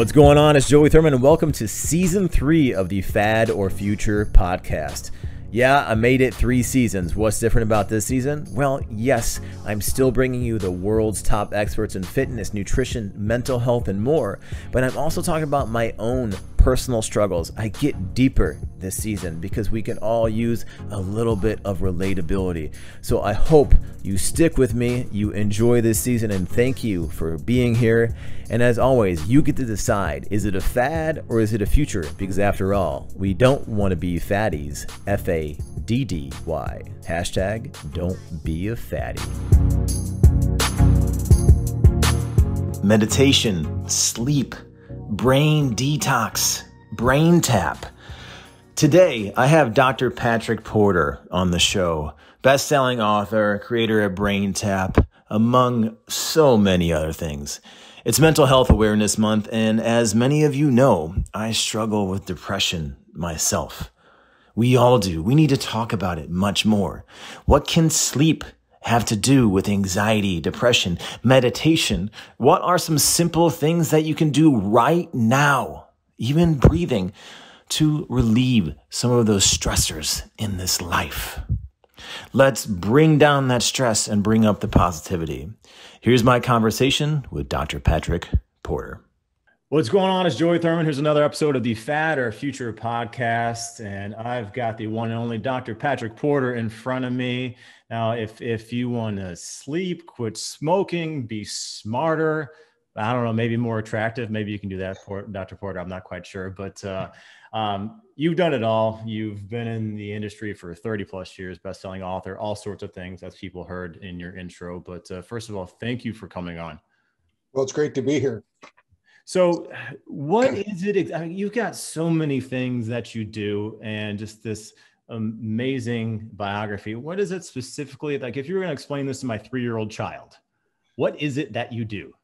What's going on? It's Joey Thurman, and welcome to season three of the Fad or Future podcast. Yeah, I made it three seasons. What's different about this season? Well, yes, I'm still bringing you the world's top experts in fitness, nutrition, mental health, and more, but I'm also talking about my own personal struggles. I get deeper this season because we can all use a little bit of relatability. So I hope you stick with me, you enjoy this season, and thank you for being here. And as always, you get to decide is it a fad or is it a future? Because after all, we don't want to be fatties. F A D D Y. Hashtag don't be a fatty. Meditation, sleep brain detox, brain tap. Today, I have Dr. Patrick Porter on the show, best-selling author, creator of BrainTap, among so many other things. It's Mental Health Awareness Month, and as many of you know, I struggle with depression myself. We all do. We need to talk about it much more. What can sleep have to do with anxiety, depression, meditation? What are some simple things that you can do right now, even breathing, to relieve some of those stressors in this life? Let's bring down that stress and bring up the positivity. Here's my conversation with Dr. Patrick Porter. What's going on? It's Joey Thurman. Here's another episode of the Fad or Future podcast. And I've got the one and only Dr. Patrick Porter in front of me. Now, if if you want to sleep, quit smoking, be smarter, I don't know, maybe more attractive, maybe you can do that, Dr. Porter. I'm not quite sure, but uh, um, you've done it all. You've been in the industry for 30 plus years, best-selling author, all sorts of things, as people heard in your intro. But uh, first of all, thank you for coming on. Well, it's great to be here. So, what is it? I mean, you've got so many things that you do, and just this amazing biography. What is it specifically? Like, if you were going to explain this to my three-year-old child, what is it that you do?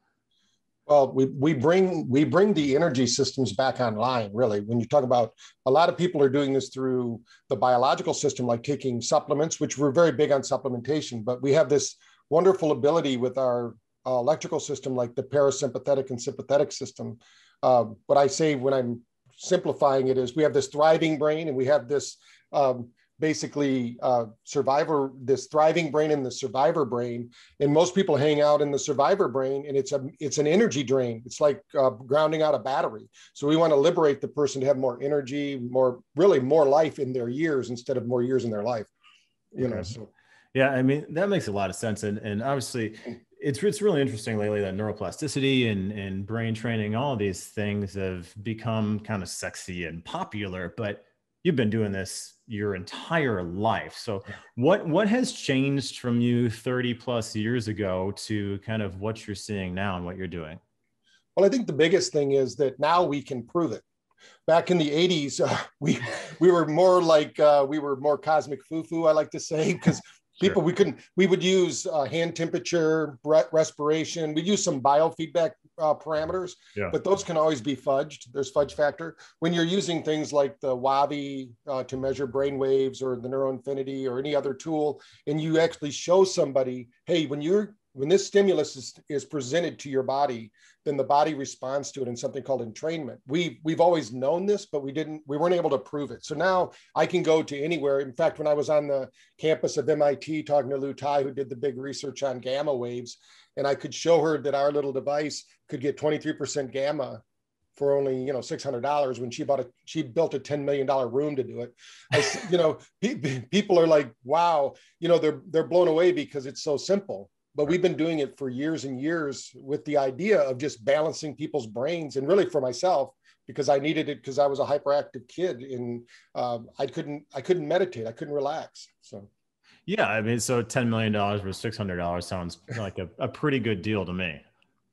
Well, we, we bring we bring the energy systems back online. Really, when you talk about a lot of people are doing this through the biological system, like taking supplements, which we're very big on supplementation. But we have this wonderful ability with our uh, electrical system, like the parasympathetic and sympathetic system. Uh, what I say when I'm simplifying it is we have this thriving brain and we have this um, basically uh, survivor, this thriving brain and the survivor brain. And most people hang out in the survivor brain and it's a it's an energy drain. It's like uh, grounding out a battery. So we want to liberate the person to have more energy, more really more life in their years instead of more years in their life. You okay. know, so yeah, I mean that makes a lot of sense, and and obviously it's it's really interesting lately that neuroplasticity and and brain training, all of these things have become kind of sexy and popular. But you've been doing this your entire life. So what what has changed from you 30 plus years ago to kind of what you're seeing now and what you're doing? Well, I think the biggest thing is that now we can prove it. Back in the 80s, uh, we we were more like uh, we were more cosmic foo-foo, I like to say, because people sure. we couldn't we would use uh, hand temperature respiration we'd use some biofeedback uh, parameters yeah. but those can always be fudged there's fudge factor when you're using things like the WAVi uh, to measure brain waves or the neuroinfinity or any other tool and you actually show somebody hey when you're when this stimulus is, is presented to your body, then the body responds to it in something called entrainment. We we've always known this, but we didn't we weren't able to prove it. So now I can go to anywhere. In fact, when I was on the campus of MIT talking to Li-Huei Tsai, who did the big research on gamma waves, and I could show her that our little device could get 23% gamma for only you know six hundred dollars when she bought a she built a ten million dollar room to do it. I, you know, people are like, wow, you know, they're they're blown away because it's so simple but we've been doing it for years and years with the idea of just balancing people's brains and really for myself because i needed it because i was a hyperactive kid and um, i couldn't i couldn't meditate i couldn't relax so. Yeah i mean so $10 million versus $600 sounds like a, a pretty good deal to me.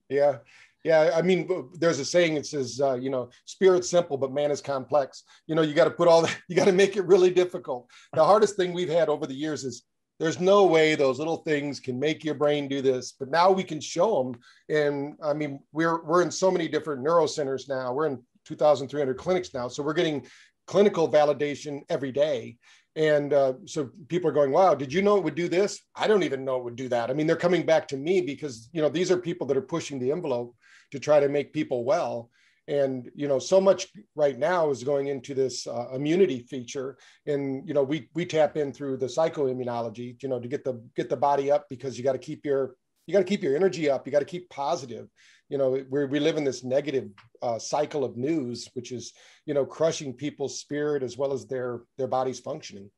Yeah yeah i mean there's a saying that says uh, you know spirit's simple but man is complex. You know you got to put all that you got to make it really difficult. The hardest thing we've had over the years is there's no way those little things can make your brain do this but now we can show them and i mean we're we're in so many different neuro centers now. We're in 2300 clinics now. So we're getting clinical validation every day. And uh, so people are going wow did you know it would do this? I don't even know it would do that. I mean they're coming back to me because you know these are people that are pushing the envelope to try to make people well and you know so much right now is going into this uh, immunity feature. And you know we we tap in through the psychoimmunology you know to get the get the body up because you got to keep your you got to keep your energy up. You got to keep positive. You know we we live in this negative uh, cycle of news which is you know crushing people's spirit as well as their their body's functioning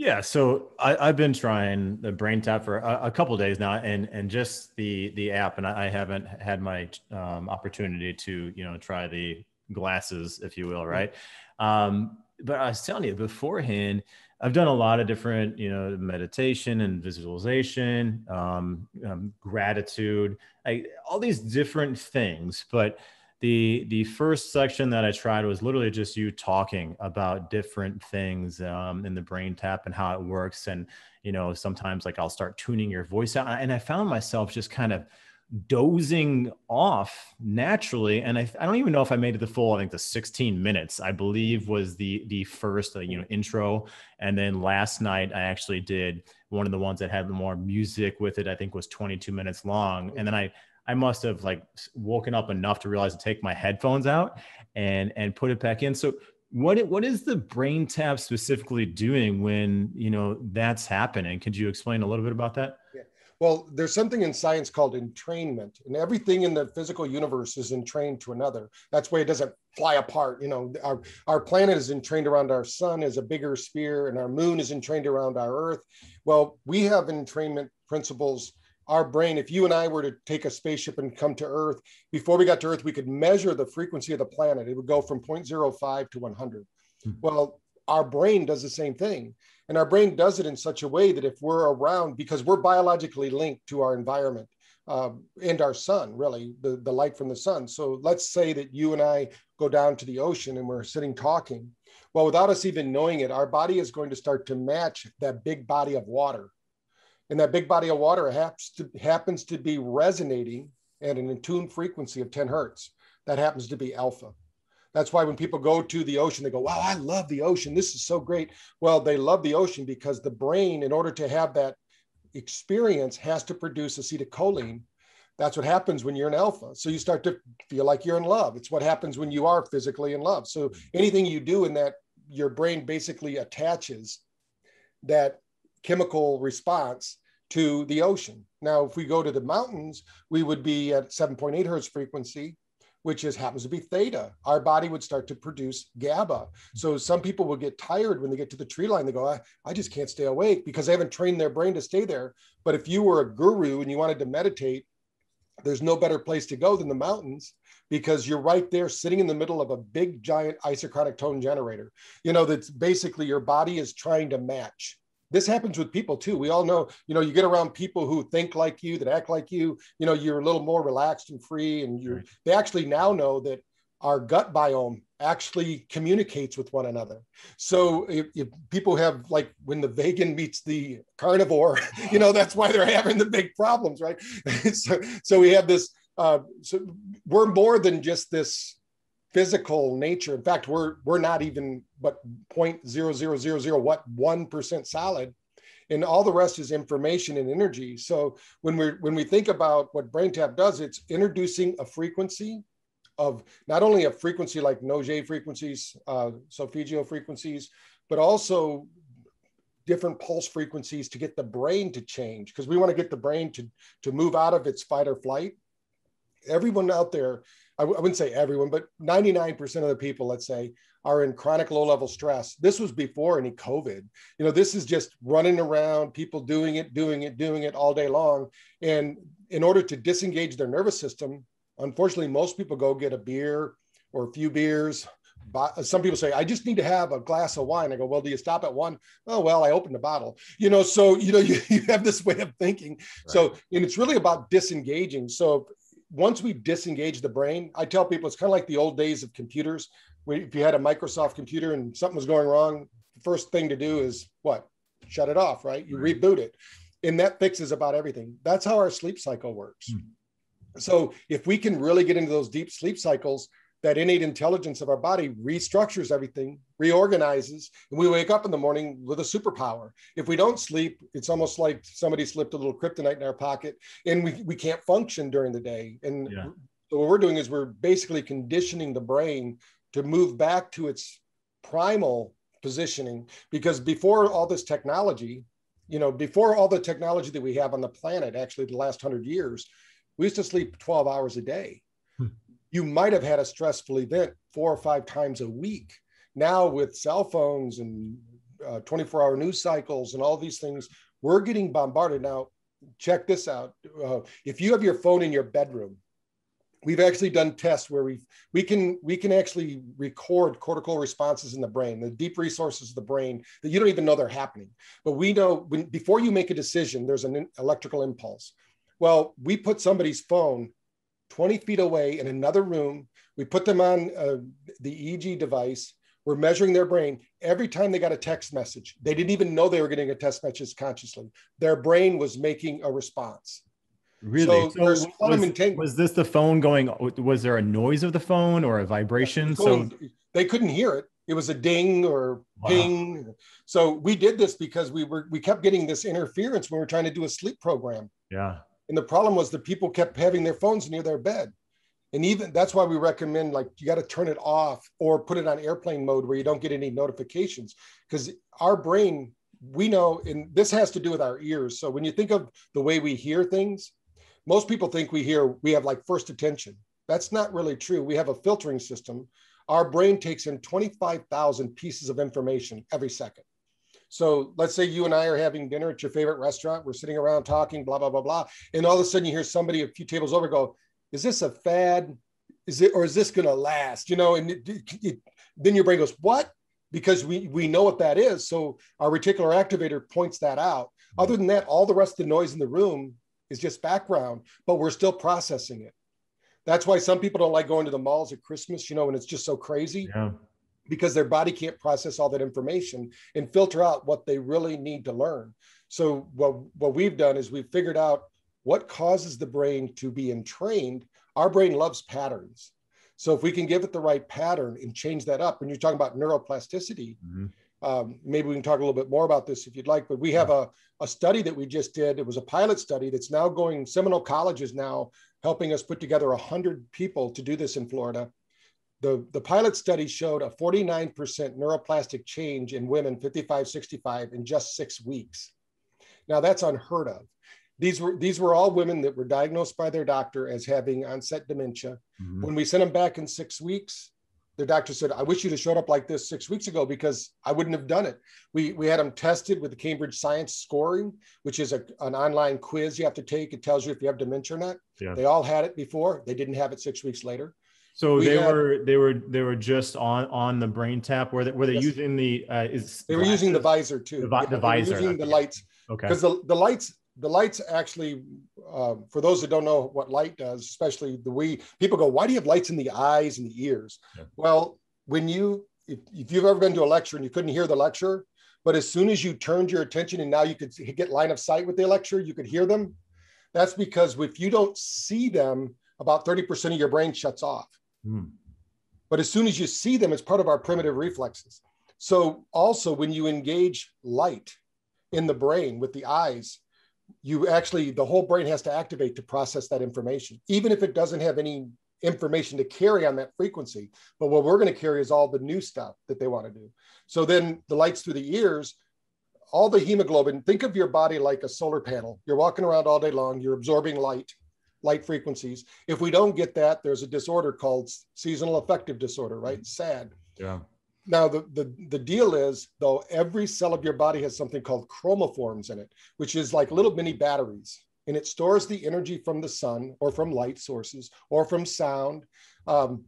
yeah, so I, have been trying the BrainTap for a, a couple days now, and and just the the app, and I, haven't had my um, opportunity to you know try the glasses, if you will, right? Um, but I was telling you beforehand, I've done a lot of different you know meditation and visualization, um, um gratitude, I, all these different things, but the the first section that I tried was literally just you talking about different things um, in the brain tap and how it works. And you know, sometimes like I'll start tuning your voice out, and I found myself just kind of dozing off naturally. And I, I don't even know if i made it the full i think the 16 minutes i believe was the the first uh, you know intro. And then last night i actually did one of the ones that had more music with it i think was 22 minutes long. And then i I must have like woken up enough to realize to take my headphones out and and put it back in. So what what is the brain tap specifically doing when you know that's happening? Could you explain a little bit about that? Yeah. Well, there's something in science called entrainment, and everything in the physical universe is entrained to another. That's why it doesn't fly apart. You know, our, our planet is entrained around our sun as a bigger sphere, and our moon is entrained around our Earth. Well, we have entrainment principles our brain, if you and I were to take a spaceship and come to Earth, before we got to Earth, we could measure the frequency of the planet. It would go from 0.05 to 100. Mm-hmm. Well, our brain does the same thing. And our brain does it in such a way that if we're around, because we're biologically linked to our environment uh, and our sun, really, the, the light from the sun. So let's say that you and I go down to the ocean and we're sitting talking. Well, without us even knowing it, our body is going to start to match that big body of water and that big body of water happens to, happens to be resonating at an attuned frequency of 10 hertz. That happens to be alpha. That's why when people go to the ocean, they go, Wow, I love the ocean. This is so great. Well, they love the ocean because the brain, in order to have that experience, has to produce acetylcholine. That's what happens when you're in alpha. So you start to feel like you're in love. It's what happens when you are physically in love. So anything you do in that, your brain basically attaches that chemical response to the ocean. Now, if we go to the mountains, we would be at 7.8 hertz frequency, which is happens to be theta. Our body would start to produce GABA. So some people will get tired when they get to the tree line. They go, I, I just can't stay awake because they haven't trained their brain to stay there. But if you were a guru and you wanted to meditate, there's no better place to go than the mountains because you're right there sitting in the middle of a big giant isochronic tone generator. You know, that's basically your body is trying to match this happens with people too. We all know, you know, you get around people who think like you, that act like you, you know, you're a little more relaxed and free. And you right. they actually now know that our gut biome actually communicates with one another. So if, if, people have like when the vegan meets the carnivore, you know, that's why they're having the big problems, right? so, so we have this, uh, so we're more than just this physical nature. In fact, we're we're not even but point zero zero zero zero what one percent solid, and all the rest is information and energy. So when we when we think about what BrainTap does, it's introducing a frequency of not only a frequency like Nogier frequencies, uh, solfeggio frequencies, but also different pulse frequencies to get the brain to change because we want to get the brain to to move out of its fight or flight. Everyone out there I w- I wouldn't say everyone, but 99% of the people, let's say, are in chronic low level stress. This was before any COVID. You know, this is just running around, people doing it, doing it, doing it all day long. And in order to disengage their nervous system, unfortunately, most people go get a beer or a few beers. Some people say, I just need to have a glass of wine. I go, well, do you stop at one? Oh, well, I opened the bottle. You know, so, you know, you, you have this way of thinking. Right. So, and it's really about disengaging. So once we disengage the brain, I tell people it's kind of like the old days of computers. if you had a Microsoft computer and something was going wrong, the first thing to do is what? Shut it off, right? You right. reboot it. And that fixes about everything. That's how our sleep cycle works. Hmm. So if we can really get into those deep sleep cycles, that innate intelligence of our body restructures everything, reorganizes, and we wake up in the morning with a superpower. If we don't sleep, it's almost like somebody slipped a little kryptonite in our pocket and we, we can't function during the day. And yeah. So what we're doing is we're basically conditioning the brain to move back to its primal positioning because before all this technology, you know, before all the technology that we have on the planet, actually the last hundred years, we used to sleep 12 hours a day. You might have had a stressful event four or five times a week. Now with cell phones and 24 uh, hour news cycles and all these things, we're getting bombarded. Now, check this out. Uh, if you have your phone in your bedroom, we've actually done tests where we we can we can actually record cortical responses in the brain the deep resources of the brain that you don't even know they're happening but we know when before you make a decision there's an electrical impulse well we put somebody's phone 20 feet away in another room we put them on uh, the eeg device we're measuring their brain every time they got a text message they didn't even know they were getting a text message consciously their brain was making a response Really? So, so was, was, this the phone going? Was there a noise of the phone or a vibration? so they couldn't hear it. It was a ding or wow. ping. So we did this because we were we kept getting this interference when we were trying to do a sleep program. Yeah. And the problem was the people kept having their phones near their bed. And even that's why we recommend like you got to turn it off or put it on airplane mode where you don't get any notifications because our brain we know and this has to do with our ears. So when you think of the way we hear things, most people think we hear we have like first attention. That's not really true. We have a filtering system. Our brain takes in 25,000 pieces of information every second. So let's say you and I are having dinner at your favorite restaurant. We're sitting around talking, blah, blah, blah, blah. And all of a sudden you hear somebody a few tables over go, is this a fad? Is it, or is this going to last? You know, and it, it, then your brain goes, what? Because we, we know what that is. So our reticular activator points that out. Other than that, all the rest of the noise in the room is just background, but we're still processing it. That's why some people don't like going to the malls at Christmas, you know, when it's just so crazy. Yeah. Because their body can't process all that information and filter out what they really need to learn. So what, what we've done is we've figured out what causes the brain to be entrained. Our brain loves patterns. So if we can give it the right pattern and change that up, when you're talking about neuroplasticity, mm-hmm. Um, maybe we can talk a little bit more about this if you'd like, but we have a, a study that we just did. It was a pilot study that's now going, Seminole College is now helping us put together 100 people to do this in Florida. The, the pilot study showed a 49% neuroplastic change in women 55, 65 in just six weeks. Now that's unheard of. These were, these were all women that were diagnosed by their doctor as having onset dementia. Mm-hmm. When we sent them back in six weeks, their doctor said, I wish you'd have showed up like this six weeks ago because I wouldn't have done it. We, we had them tested with the Cambridge Science Scoring, which is a, an online quiz you have to take. It tells you if you have dementia or not. Yeah. They all had it before. They didn't have it six weeks later. So we they had, were they were they were just on on the brain tap where they were they yes. using the uh, is they were using the visor too. The, vi- the visor. Using the lights. Okay. Because the, the lights the lights actually, uh, for those that don't know what light does, especially the we people go, why do you have lights in the eyes and the ears? Yeah. Well, when you if, if you've ever been to a lecture and you couldn't hear the lecture, but as soon as you turned your attention and now you could get line of sight with the lecture, you could hear them. That's because if you don't see them, about 30% of your brain shuts off. Mm. But as soon as you see them, it's part of our primitive reflexes. So also when you engage light in the brain with the eyes, you actually the whole brain has to activate to process that information even if it doesn't have any information to carry on that frequency but what we're going to carry is all the new stuff that they want to do so then the lights through the ears all the hemoglobin think of your body like a solar panel you're walking around all day long you're absorbing light light frequencies. If we don't get that there's a disorder called seasonal affective disorder right? Sad. Yeah. Now the, the the deal is though every cell of your body has something called chromophores in it which is like little mini batteries and it stores the energy from the sun or from light sources or from sound. Um,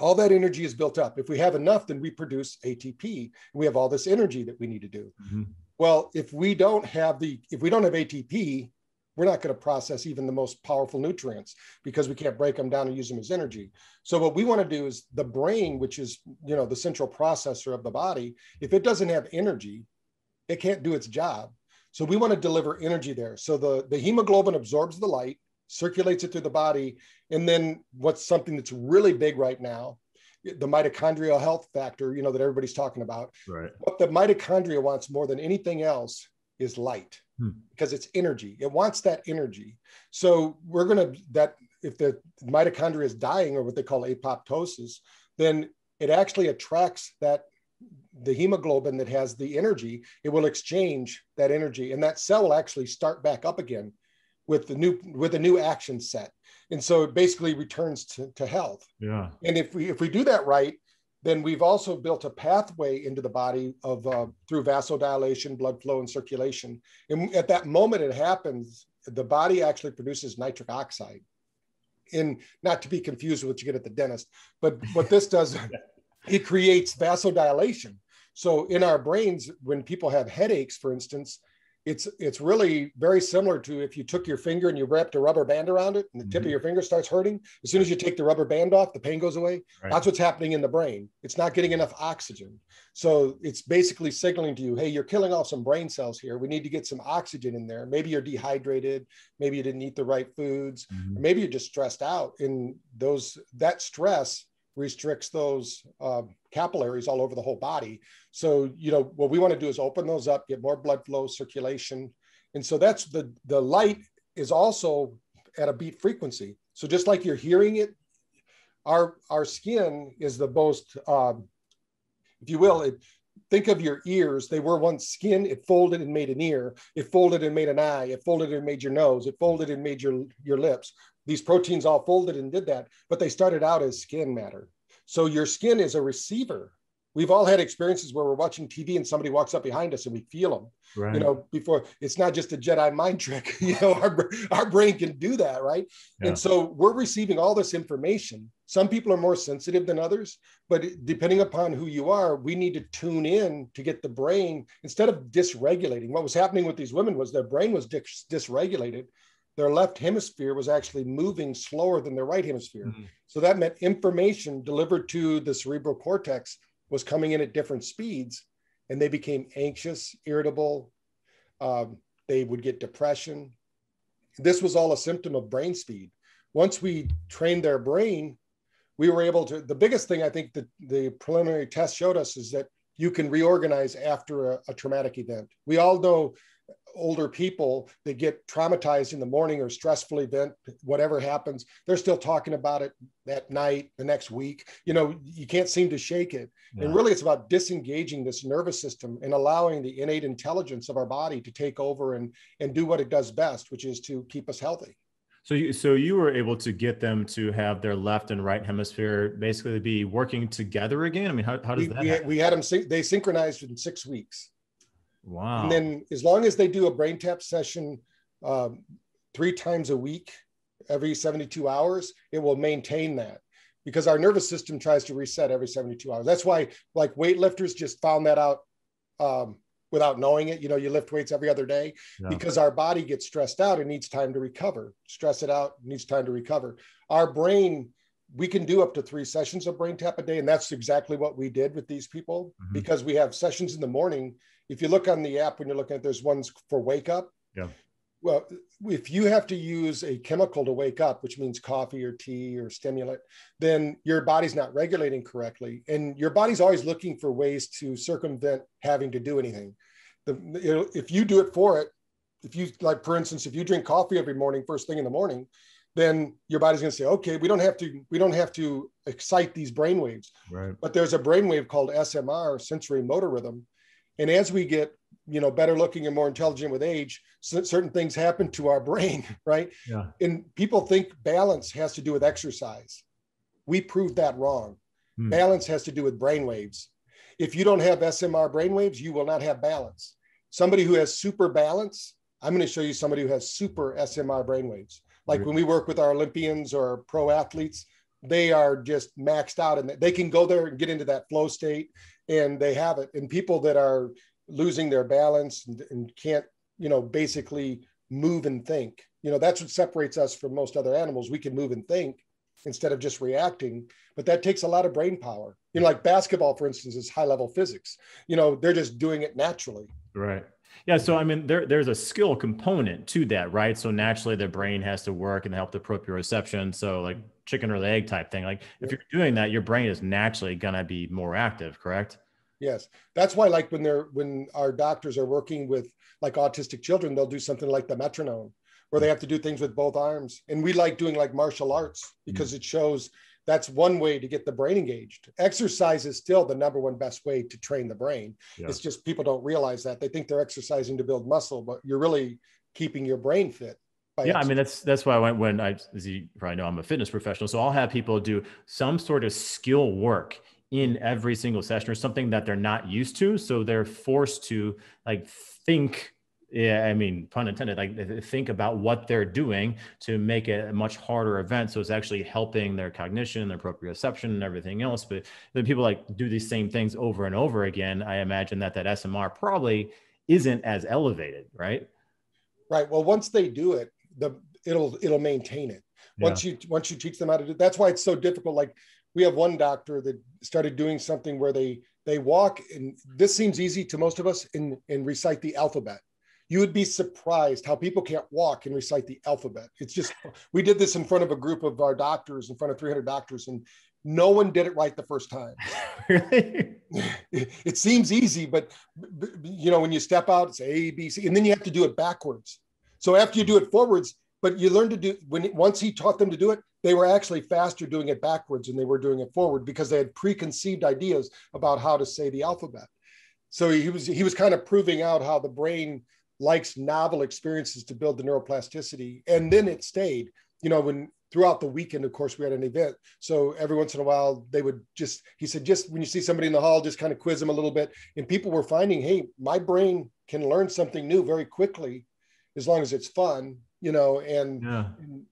all that energy is built up. If we have enough then we produce atp we have all this energy that we need to do. Mm-hmm. well if we don't have the if we don't have atp we're not going to process even the most powerful nutrients because we can't break them down and use them as energy. So what we want to do is the brain, which is you know the central processor of the body, if it doesn't have energy, it can't do its job. So we want to deliver energy there. So the, the hemoglobin absorbs the light, circulates it through the body, and then what's something that's really big right now, the mitochondrial health factor, you know, that everybody's talking about. Right. What the mitochondria wants more than anything else is light hmm. because it's energy. It wants that energy. So we're going to, that if the mitochondria is dying or what they call apoptosis, then it actually attracts that the hemoglobin that has the energy, it will exchange that energy and that cell will actually start back up again with the new with a new action set. And so it basically returns to, to health. Yeah. And if we if we do that right, then we've also built a pathway into the body of uh, through vasodilation, blood flow, and circulation. And at that moment it happens, the body actually produces nitric oxide. And not to be confused with what you get at the dentist, but what this does, it creates vasodilation. So in our brains, when people have headaches, for instance, it's it's really very similar to if you took your finger and you wrapped a rubber band around it and the tip mm-hmm. of your finger starts hurting as soon as you take the rubber band off the pain goes away. Right. that's what's happening in the brain. It's not getting enough oxygen. So it's basically signaling to you hey you're killing off some brain cells here. We need to get some oxygen in there. Maybe you're dehydrated. Maybe you didn't eat the right foods. Mm-hmm. maybe you're just stressed out. And those that stress restricts those uh, capillaries all over the whole body. So, you know, what we want to do is open those up, get more blood flow, circulation. And so that's the, the light is also at a beat frequency. So just like you're hearing it, our, our skin is the most, um, if you will, it, think of your ears. They were once skin. It folded and made an ear. It folded and made an eye. It folded and made your nose. It folded and made your, your lips these proteins all folded and did that, but they started out as skin matter. So your skin is a receiver. We've all had experiences where we're watching TV and somebody walks up behind us and we feel them. Right. You know, before it's not just a Jedi mind trick. You know, our, our brain can do that, right? Yeah. And so we're receiving all this information. Some people are more sensitive than others, but depending upon who you are, we need to tune in to get the brain instead of dysregulating. What was happening with these women was their brain was dis- dysregulated their left hemisphere was actually moving slower than their right hemisphere. Mm-hmm. So that meant information delivered to the cerebral cortex was coming in at different speeds, and they became anxious, irritable. Um, they would get depression. This was all a symptom of brain speed. Once we trained their brain, we were able to. The biggest thing I think that the preliminary test showed us is that you can reorganize after a, a traumatic event. We all know older people that get traumatized in the morning or stressful event whatever happens they're still talking about it that night the next week you know you can't seem to shake it yeah. and really it's about disengaging this nervous system and allowing the innate intelligence of our body to take over and and do what it does best which is to keep us healthy so you, so you were able to get them to have their left and right hemisphere basically be working together again. I mean, how, how does we, that? We, we had them. They synchronized in six weeks. Wow. And then as long as they do a brain tap session um, three times a week, every 72 hours, it will maintain that because our nervous system tries to reset every 72 hours. That's why like weightlifters just found that out um, without knowing it. You know, you lift weights every other day yeah. because our body gets stressed out and needs time to recover. Stress it out, needs time to recover. Our brain, we can do up to three sessions of brain tap a day. And that's exactly what we did with these people mm-hmm. because we have sessions in the morning if you look on the app when you're looking at there's ones for wake up. Yeah. Well if you have to use a chemical to wake up which means coffee or tea or stimulant then your body's not regulating correctly. And your body's always looking for ways to circumvent having to do anything. The, if you do it for it if you like for instance if you drink coffee every morning first thing in the morning then your body's going to say okay we don't have to we don't have to excite these brain waves. Right. But there's a brain wave called smr sensory motor rhythm and as we get, you know, better looking and more intelligent with age, certain things happen to our brain, right? Yeah. And people think balance has to do with exercise. We proved that wrong. Hmm. Balance has to do with brain waves. If you don't have SMR brain waves, you will not have balance. Somebody who has super balance, I'm going to show you somebody who has super SMR brain waves. Like when we work with our Olympians or pro athletes, they are just maxed out and they can go there and get into that flow state and they have it. And people that are losing their balance and, and can't, you know, basically move and think, you know, that's what separates us from most other animals. We can move and think instead of just reacting, but that takes a lot of brain power. You know, like basketball, for instance, is high level physics. You know, they're just doing it naturally. Right. Yeah, so I mean, there there's a skill component to that, right? So naturally, the brain has to work and help the proprioception. So like mm-hmm. chicken or the egg type thing. Like if you're doing that, your brain is naturally gonna be more active, correct? Yes, that's why like when they're when our doctors are working with like autistic children, they'll do something like the metronome, where they mm. have to do things with both arms. And we like doing like martial arts mm. because it shows that's one way to get the brain engaged. Exercise is still the number one best way to train the brain. Yeah. It's just people don't realize that. They think they're exercising to build muscle, but you're really keeping your brain fit. yeah, I mean that's that's why I went when I as you probably know I'm a fitness professional, so I'll have people do some sort of skill work in every single session or something that they're not used to, so they're forced to like think yeah i mean pun intended like think about what they're doing to make it a much harder event. So it's actually helping their cognition their proprioception and everything else. But then people like do these same things over and over again. I imagine that that smr probably isn't as elevated right? Right. Well once they do it the it'll it'll maintain it. Once yeah. you once you teach them how to do that's why it's so difficult. Like we have one doctor that started doing something where they they walk and this seems easy to most of us and and recite the alphabet you would be surprised how people can't walk and recite the alphabet. It's just, we did this in front of a group of our doctors, in front of 300 doctors, and no one did it right the first time. really? It, seems easy, but you know, when you step out, it's A, B, C, and then you have to do it backwards. So after you do it forwards, but you learn to do when once he taught them to do it, they were actually faster doing it backwards than they were doing it forward because they had preconceived ideas about how to say the alphabet. So he was he was kind of proving out how the brain likes novel experiences to build the neuroplasticity. And then it stayed, you know, when throughout the weekend, of course, we had an event. So every once in a while, they would just, he said, just when you see somebody in the hall, just kind of quiz them a little bit. And people were finding, hey, my brain can learn something new very quickly as long as it's fun, you know, and yeah.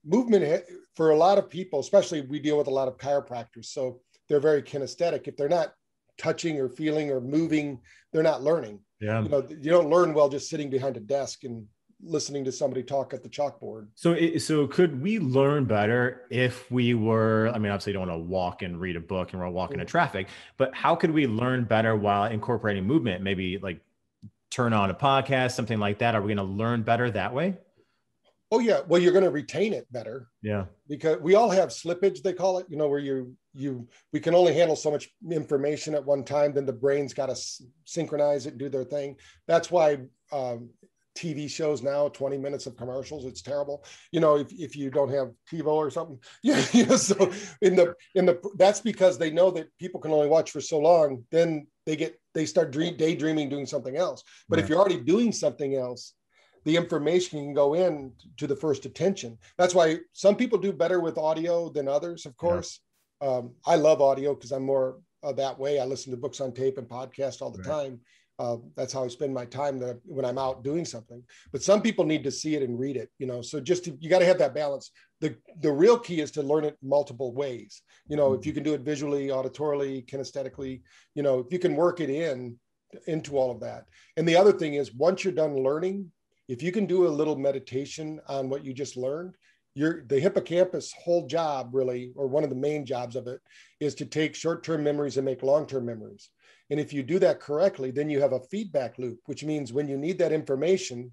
movement for a lot of people, especially we deal with a lot of chiropractors. So they're very kinesthetic. If they're not touching or feeling or moving, they're not learning. Yeah. You know, you don't learn well just sitting behind a desk and listening to somebody talk at the chalkboard. So, so could we learn better if we were? I mean, obviously, you don't want to walk and read a book and we're walking in mm. traffic, but how could we learn better while incorporating movement? Maybe like turn on a podcast, something like that. Are we going to learn better that way? Oh yeah, well you're going to retain it better. Yeah, because we all have slippage, they call it. You know, where you you we can only handle so much information at one time. Then the brain's got to s- synchronize it, and do their thing. That's why um, TV shows now, 20 minutes of commercials. It's terrible. You know, if, if you don't have TiVo or something. Yeah. Know, so in the in the that's because they know that people can only watch for so long. Then they get they start dream, daydreaming doing something else. But if you're already doing something else, the information can go in to the first attention. That's why some people do better with audio than others, of course. Yeah. Um, I love audio because I'm more uh, that way. I listen to books on tape and podcast all the right. time. Uh, that's how I spend my time that when I'm out doing something. But some people need to see it and read it, you know. So just to, you got to have that balance. the The real key is to learn it multiple ways. You know, mm-hmm. if you can do it visually, auditorily, kinesthetically, you know, if you can work it in into all of that. And the other thing is, once you're done learning, if you can do a little meditation on what you just learned, your the hippocampus whole job really, or one of the main jobs of it, is to take short-term memories and make long-term memories. And if you do that correctly, then you have a feedback loop, which means when you need that information,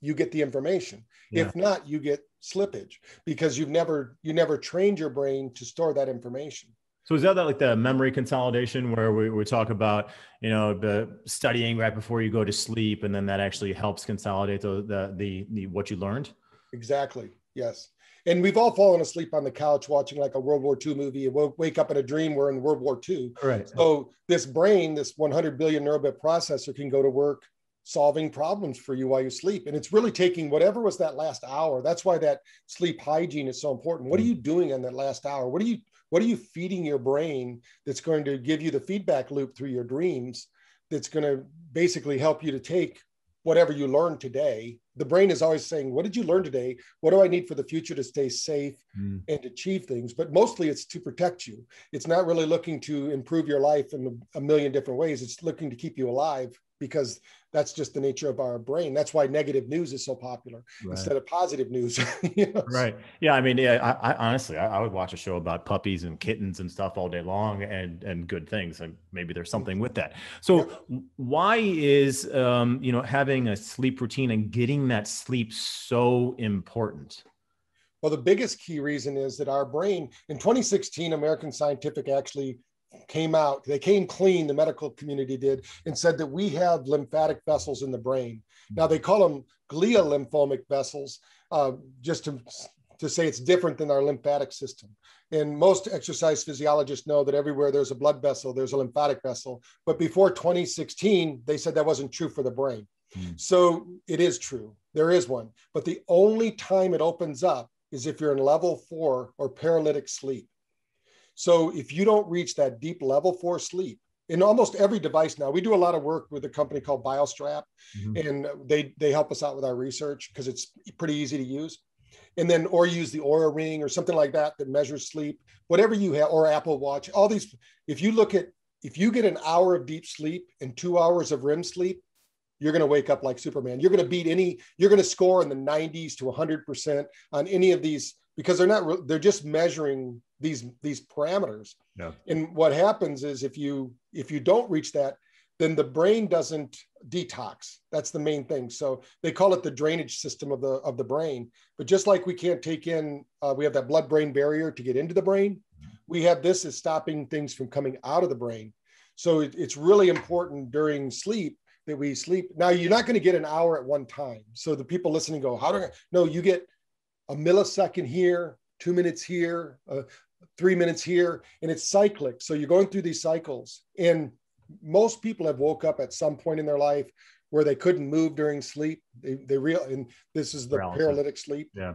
you get the information. Yeah. If not, you get slippage because you've never you never trained your brain to store that information. So is that like the memory consolidation where we, we talk about, you know, the studying right before you go to sleep, and then that actually helps consolidate the, the, the, the what you learned? Exactly. Yes. And we've all fallen asleep on the couch watching like a World War II movie and we'll wake up in a dream we're in World War II. Right. So this brain, this 100 billion neurobit processor can go to work solving problems for you while you sleep. And it's really taking whatever was that last hour. That's why that sleep hygiene is so important. What are mm. you doing in that last hour? What are you what are you feeding your brain that's going to give you the feedback loop through your dreams that's going to basically help you to take whatever you learned today? The brain is always saying what did you learn today? What do i need for the future to stay safe mm. and achieve things? But mostly it's to protect you. It's not really looking to improve your life in a million different ways. It's looking to keep you alive because that's just the nature of our brain. That's why negative news is so popular right. instead of positive news. you know? Right. Yeah. I mean, yeah. I, I honestly, I, I, would watch a show about puppies and kittens and stuff all day long, and and good things. And maybe there's something with that. So, yeah. why is um, you know having a sleep routine and getting that sleep so important? Well, the biggest key reason is that our brain in 2016, American Scientific actually came out, they came clean, the medical community did, and said that we have lymphatic vessels in the brain. Now they call them glial lymphomic vessels, uh, just to, to say it's different than our lymphatic system. And most exercise physiologists know that everywhere there's a blood vessel, there's a lymphatic vessel. But before 2016, they said that wasn't true for the brain. Mm. So it is true. There is one. But the only time it opens up is if you're in level four or paralytic sleep. So if you don't reach that deep level four sleep, in almost every device now, we do a lot of work with a company called BioStrap, mm-hmm. and they they help us out with our research because it's pretty easy to use. And then, or use the Oura Ring or something like that that measures sleep, whatever you have, or Apple Watch. All these, if you look at, if you get an hour of deep sleep and two hours of REM sleep, you're going to wake up like Superman. You're going to beat any, you're going to score in the 90s to 100% on any of these because they're not, they're just measuring these, these parameters. Yeah. And what happens is if you, if you don't reach that, then the brain doesn't detox. That's the main thing. So they call it the drainage system of the, of the brain. But just like we can't take in, uh, we have that blood brain barrier to get into the brain. We have this as stopping things from coming out of the brain. So it, it's really important during sleep that we sleep. Now you're not going to get an hour at one time. So the people listening go, how do I? No, you get a millisecond here, two minutes here, uh, three minutes here, and it's cyclic. So you're going through these cycles. And most people have woke up at some point in their life where they couldn't move during sleep. They, they real, and this is the paralytic sleep. Yeah.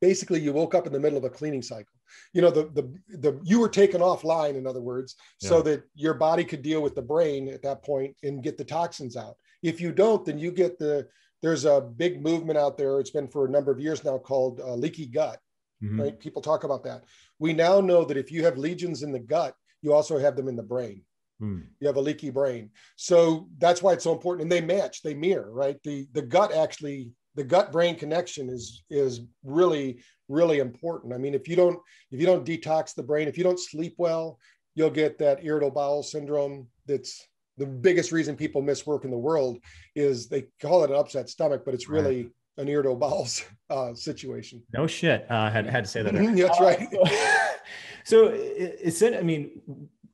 Basically, you woke up in the middle of a cleaning cycle you know the the the you were taken offline in other words yeah. so that your body could deal with the brain at that point and get the toxins out if you don't then you get the there's a big movement out there it's been for a number of years now called uh, leaky gut mm-hmm. right people talk about that we now know that if you have lesions in the gut you also have them in the brain. Mm. you have a leaky brain. So that's why it's so important. And they match they mirror right? The the gut actually the gut brain connection is is really really important. I mean if you don't if you don't detox the brain if you don't sleep well you'll get that irritable bowel syndrome that's the biggest reason people miss work in the world is they call it an upset stomach but it's really right. An irritable bowel uh, situation. No shit. Uh, had, had to say that that's right. so it's it i mean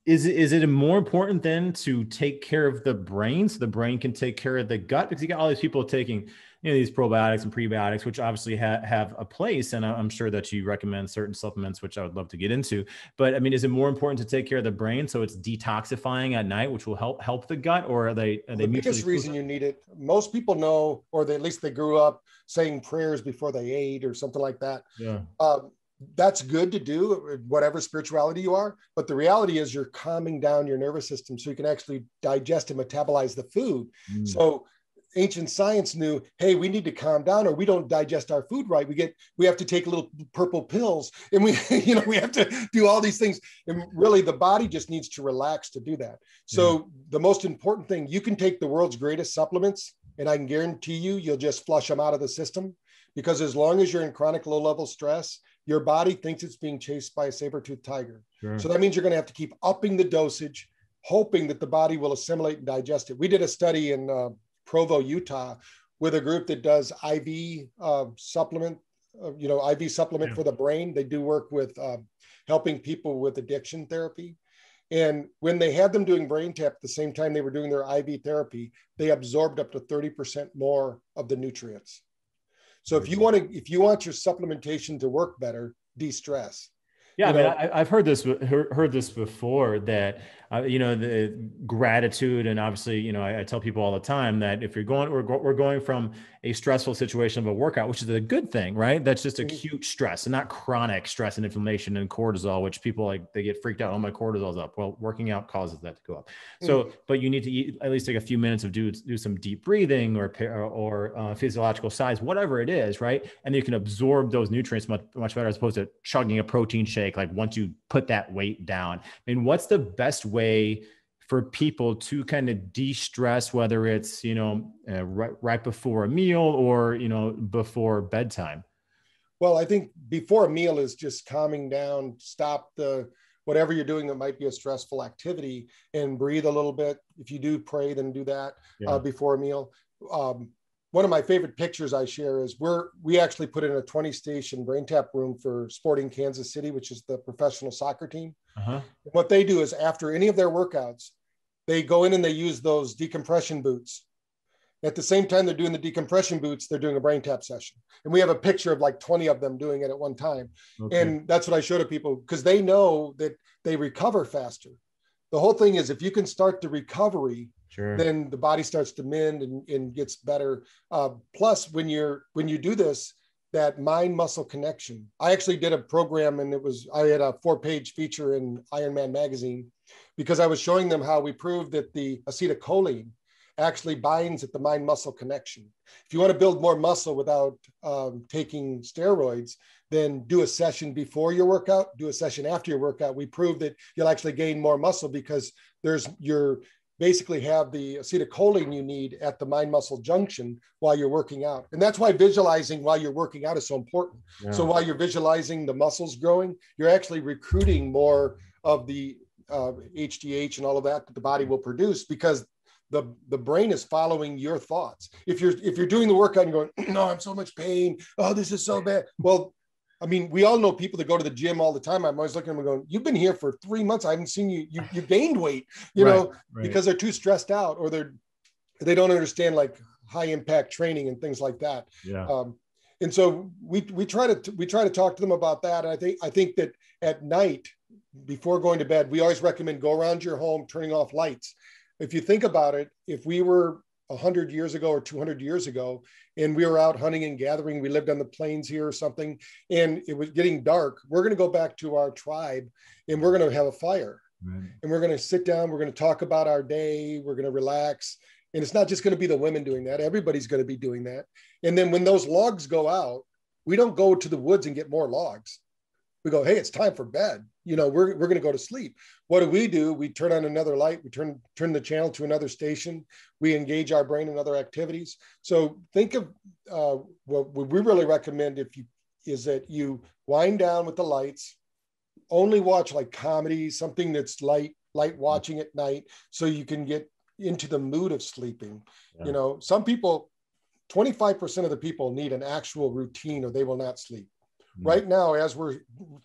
is it, is it more important then to take care of the brain so the brain can take care of the gut? Because you got all these people taking you know these probiotics and prebiotics which obviously ha- have a place and i'm sure that you recommend certain supplements which i would love to get into. But i mean is it more important to take care of the brain so it's detoxifying at night which will help help the gut or are they are they the biggest reason you need it most people know or they, at least they grew up saying prayers before they ate or something like that. Yeah. Um, that's good to do whatever spirituality you are but the reality is you're calming down your nervous system so you can actually digest and metabolize the food. Mm. so ancient science knew hey we need to calm down or we don't digest our food right. We get we have to take little purple pills and we you know we have to do all these things. And really the body just needs to relax to do that. So mm. the most important thing you can take the world's greatest supplements and i can guarantee you you'll just flush them out of the system because as long as you're in chronic low level stress your body thinks it's being chased by a saber-toothed tiger. Sure. so that means you're going to have to keep upping the dosage hoping that the body will assimilate and digest it. We did a study in uh, Provo, Utah, with a group that does IV uh, supplement, uh, you know, IV supplement yeah. for the brain. They do work with uh, helping people with addiction therapy. And when they had them doing brain tap at the same time they were doing their IV therapy, they absorbed up to 30% more of the nutrients. So if you want to, if you want your supplementation to work better, de-stress. Yeah, you I mean, I, have heard this heard this before that uh, you know the gratitude and obviously you know I, I, tell people all the time that if you're going we're, we're going from a stressful situation of a workout which is a good thing right? That's just mm-hmm. acute stress and not chronic stress and inflammation and cortisol which people like they get freaked out oh my cortisol's up. Well working out causes that to go up. So mm. but you need to eat, at least take a few minutes of do do some deep breathing or or uh, physiological sighs whatever it is right? And you can absorb those nutrients much much better as opposed to chugging a protein shake like once you put that weight down? I mean what's the best way way for people to kind of de-stress whether it's you know uh, right, right before a meal or you know before bedtime? Well i think before a meal is just calming down stop the whatever you're doing that might be a stressful activity and breathe a little bit. If you do pray then do that uh, yeah. uh, before a meal. Um, one of my favorite pictures I share is we're we actually put in a 20 station brain tap room for Sporting Kansas City, which is the professional soccer team. Uh-huh. What they do is after any of their workouts, they go in and they use those decompression boots. At the same time they're doing the decompression boots, they're doing a brain tap session. And we have a picture of like 20 of them doing it at one time. Okay. And that's what I show to people because they know that they recover faster. The whole thing is if you can start the recovery Sure. then the body starts to mend and, and gets better. Uh, plus, when you're when you do this, that mind muscle connection. I actually did a program, and it was I had a four page feature in Ironman magazine because I was showing them how we proved that the acetylcholine actually binds at the mind muscle connection. If you want to build more muscle without um, taking steroids, then do a session before your workout, do a session after your workout. We proved that you'll actually gain more muscle because there's your basically have the acetylcholine you need at the mind muscle junction while you're working out. And that's why visualizing while you're working out is so important. Yeah. So while you're visualizing the muscles growing, you're actually recruiting more of the uh, HGH and all of that that the body will produce because the, the brain is following your thoughts. If you're if you're doing the workout and going, no, I'm so much pain. Oh, this is so bad. Well, I mean, we all know people that go to the gym all the time. I'm always looking at them going, "You've been here for three months. I haven't seen you. You, you gained weight, you right, know, right. because they're too stressed out or they're they don't understand like high impact training and things like that. Yeah. Um, and so we we try to we try to talk to them about that. And I think I think that at night before going to bed, we always recommend go around your home turning off lights. If you think about it, if we were 100 years ago or 200 years ago and we were out hunting and gathering. We lived on the plains here or something and it was getting dark. We're going to go back to our tribe and we're going to have a fire. Right. and we're going to sit down we're going to talk about our day we're going to relax. And it's not just going to be the women doing that everybody's going to be doing that. And then when those logs go out we don't go to the woods and get more logs. We go hey it's time for bed you know we're, we're going to go to sleep. What do we do? We turn on another light we turn turn the channel to another station. We engage our brain in other activities. So think of uh, what we really recommend if you is that you wind down with the lights only watch like comedy something that's light light watching at night so you can get into the mood of sleeping. Yeah. you know some people 25% of the people need an actual routine or they will not sleep. Mm. right now as we're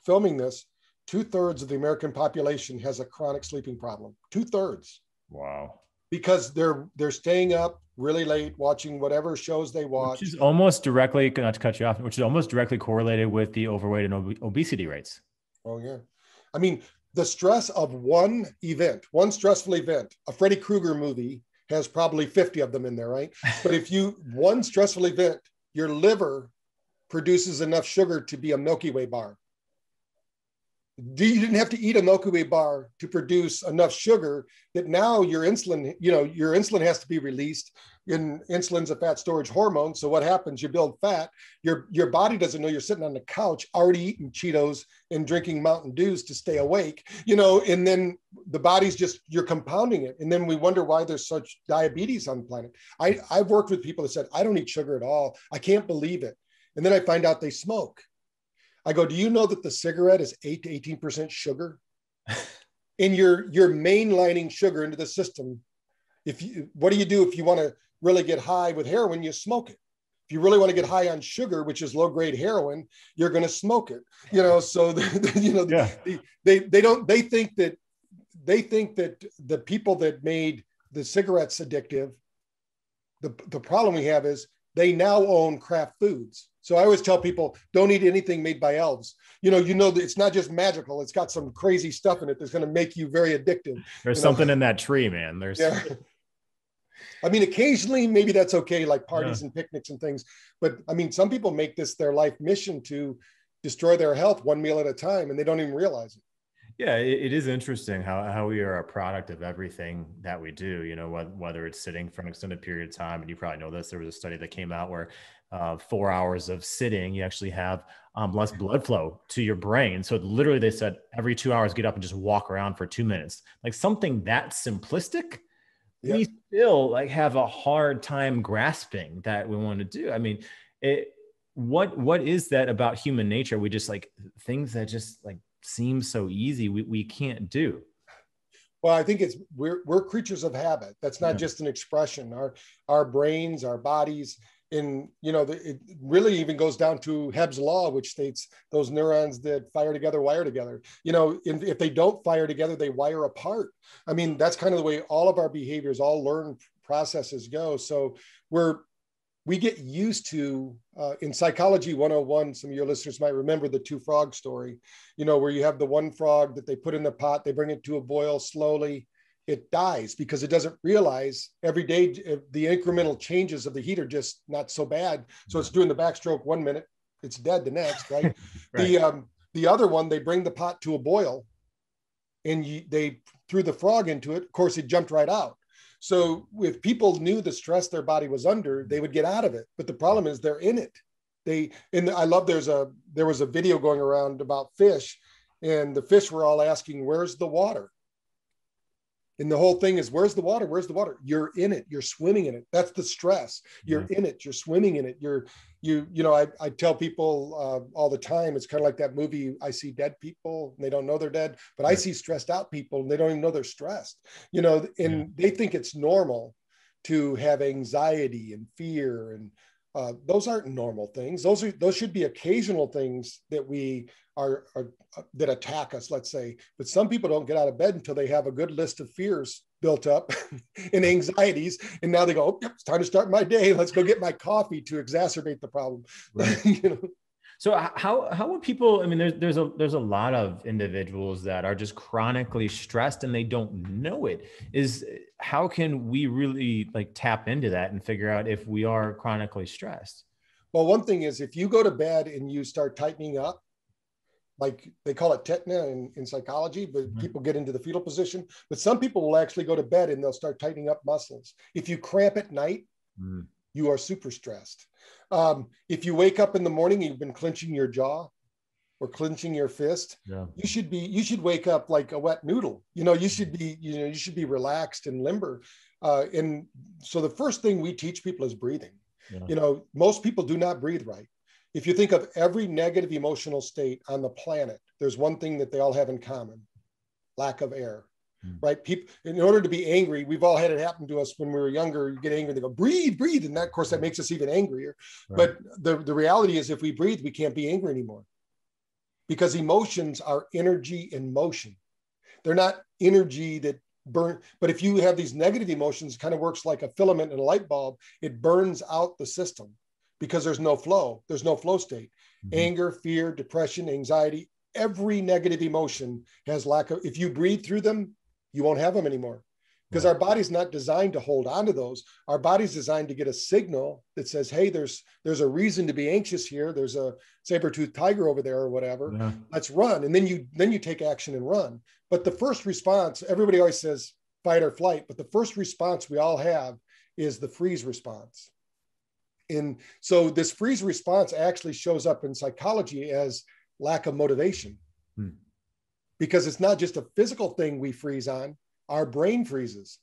filming this two thirds of the American population has a chronic sleeping problem. Two thirds. Wow. Because they're they're staying up really late watching whatever shows they watch. Which is almost directly not to cut you off, which is almost directly correlated with the overweight and ob- obesity rates. Oh yeah, I mean the stress of one event, one stressful event, a Freddy Krueger movie has probably 50 of them in there, right? But if you one stressful event, your liver produces enough sugar to be a Milky Way bar you didn't have to eat a Milky Way bar to produce enough sugar that now your insulin, you know, your insulin has to be released. And insulin's a fat storage hormone. So what happens? You build fat. Your your body doesn't know you're sitting on the couch already eating Cheetos and drinking Mountain Dews to stay awake, you know, and then the body's just you're compounding it. And then we wonder why there's such diabetes on the planet. I, I've worked with people that said, I don't eat sugar at all. I can't believe it. And then I find out they smoke I go, do you know that the cigarette is eight to 18% sugar? and you're you're mainlining sugar into the system. If you what do you do if you want to really get high with heroin? You smoke it. If you really want to get high on sugar, which is low grade heroin, you're going to smoke it. You know, so you know yeah. they, they they don't they think that they think that the people that made the cigarettes addictive, the the problem we have is they now own Kraft Foods. So I always tell people, don't eat anything made by elves. You know, you know, that it's not just magical. It's got some crazy stuff in it that's going to make you very addictive. There's something know? in that tree, man. There's. Yeah. I mean, occasionally maybe that's okay, like parties yeah. and picnics and things. But I mean, some people make this their life mission to destroy their health one meal at a time, and they don't even realize it. Yeah, it, it is interesting how, how we are a product of everything that we do, you know, whether, whether it's sitting for an extended period of time. And you probably know this. There was a study that came out where uh, four hours of sitting, you actually have um, less blood flow to your brain. So literally, they said every two hours, get up and just walk around for two minutes. Like something that simplistic, we still like have a hard time grasping that we want to do. I mean, it, what what is that about human nature? We just like things that just like seem so easy. We we can't do. Well, I think it's we're we're creatures of habit. That's not yeah. just an expression. Our our brains, our bodies in you know the, it really even goes down to Hebb's law, which states those neurons that fire together wire together. You know, in, if they don't fire together, they wire apart. I mean, that's kind of the way all of our behaviors, all learned processes go. So we're we get used to uh, in psychology 101 some of your listeners might remember the two frog story you know where you have the one frog that they put in the pot they bring it to a boil slowly it dies because it doesn't realize every day uh, the incremental changes of the heat are just not so bad. So it's doing the backstroke one minute, it's dead the next, right? right. The um, the other one, they bring the pot to a boil, and you, they threw the frog into it. Of course, it jumped right out. So if people knew the stress their body was under, they would get out of it. But the problem is they're in it. They and I love there's a there was a video going around about fish, and the fish were all asking, "Where's the water?" And the whole thing is, where's the water? Where's the water? You're in it. You're swimming in it. That's the stress. You're yeah. in it. You're swimming in it. You're, you, you know, I, I tell people uh, all the time, it's kind of like that movie. I see dead people and they don't know they're dead, but right. I see stressed out people and they don't even know they're stressed, you know, and yeah. they think it's normal to have anxiety and fear and uh, those aren't normal things. Those are those should be occasional things that we are, are uh, that attack us. Let's say, but some people don't get out of bed until they have a good list of fears built up and anxieties, and now they go, oh, "It's time to start my day. Let's go get my coffee to exacerbate the problem." Right. you know. So how how would people? I mean, there's there's a there's a lot of individuals that are just chronically stressed and they don't know it. Is how can we really like tap into that and figure out if we are chronically stressed? Well, one thing is if you go to bed and you start tightening up, like they call it tetna in, in psychology, but mm-hmm. people get into the fetal position. But some people will actually go to bed and they'll start tightening up muscles. If you cramp at night, mm. you are super stressed. Um, if you wake up in the morning, you've been clenching your jaw or clenching your fist, yeah. you should be you should wake up like a wet noodle. You know, you should be you know you should be relaxed and limber. Uh, and so the first thing we teach people is breathing. Yeah. You know, most people do not breathe right. If you think of every negative emotional state on the planet, there's one thing that they all have in common: lack of air. Mm. right? People, in order to be angry, we've all had it happen to us when we were younger. You get angry, they go, breathe, breathe. And that, of course, that makes us even angrier. Right. But the, the reality is, if we breathe, we can't be angry anymore because emotions are energy in motion. They're not energy that burn. But if you have these negative emotions, it kind of works like a filament in a light bulb, it burns out the system because there's no flow, there's no flow state. Mm-hmm. Anger, fear, depression, anxiety, every negative emotion has lack of, if you breathe through them, you won't have them anymore. Because our body's not designed to hold on to those. Our body's designed to get a signal that says hey there's there's a reason to be anxious here. There's a saber-toothed tiger over there or whatever. Yeah. let's run. And then you then you take action and run. But the first response everybody always says fight or flight but the first response we all have is the freeze response and so this freeze response actually shows up in psychology as lack of motivation hmm because it's not just a physical thing we freeze on, our brain freezes.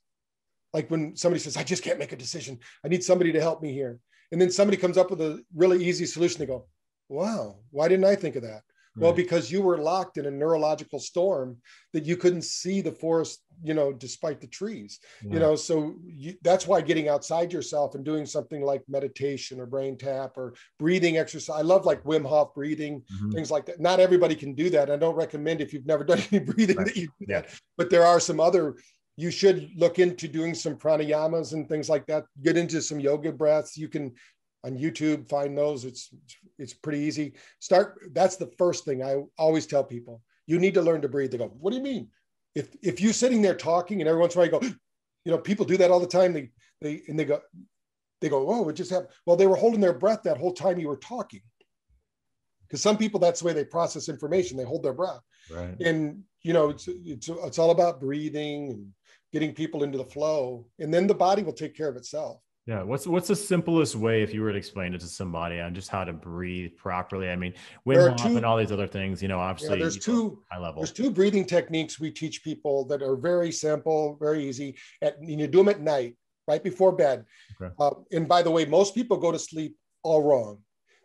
Like when somebody says, I just can't make a decision, I need somebody to help me here. And then somebody comes up with a really easy solution. They go, Wow, why didn't I think of that? Well, because you were locked in a neurological storm that you couldn't see the forest, you know, despite the trees, yeah. you know. So you, that's why getting outside yourself and doing something like meditation or BrainTap or breathing exercise. I love like Wim Hof breathing, mm-hmm. things like that. Not everybody can do that. I don't recommend if you've never done any breathing right. that you do that. But there are some other. You should look into doing some pranayamas and things like that. Get into some yoga breaths. You can on YouTube, find those. It's it's pretty easy. Start. That's the first thing I always tell people. You need to learn to breathe. They go, "What do you mean?" If if you're sitting there talking and every once in a while you go, you know, people do that all the time. They they and they go, they go, "Oh, it just happened." Well, they were holding their breath that whole time you were talking. Because some people, that's the way they process information. They hold their breath. Right. And you know, it's it's it's all about breathing and getting people into the flow, and then the body will take care of itself. Yeah. What's what's the simplest way if you were to explain it to somebody on just how to breathe properly? I mean, Wim Hof two, and all these other things, you know, obviously yeah, there's two high level. There's two breathing techniques we teach people that are very simple, very easy. At and you do them at night, right before bed. Okay. Uh, and by the way, most people go to sleep all wrong.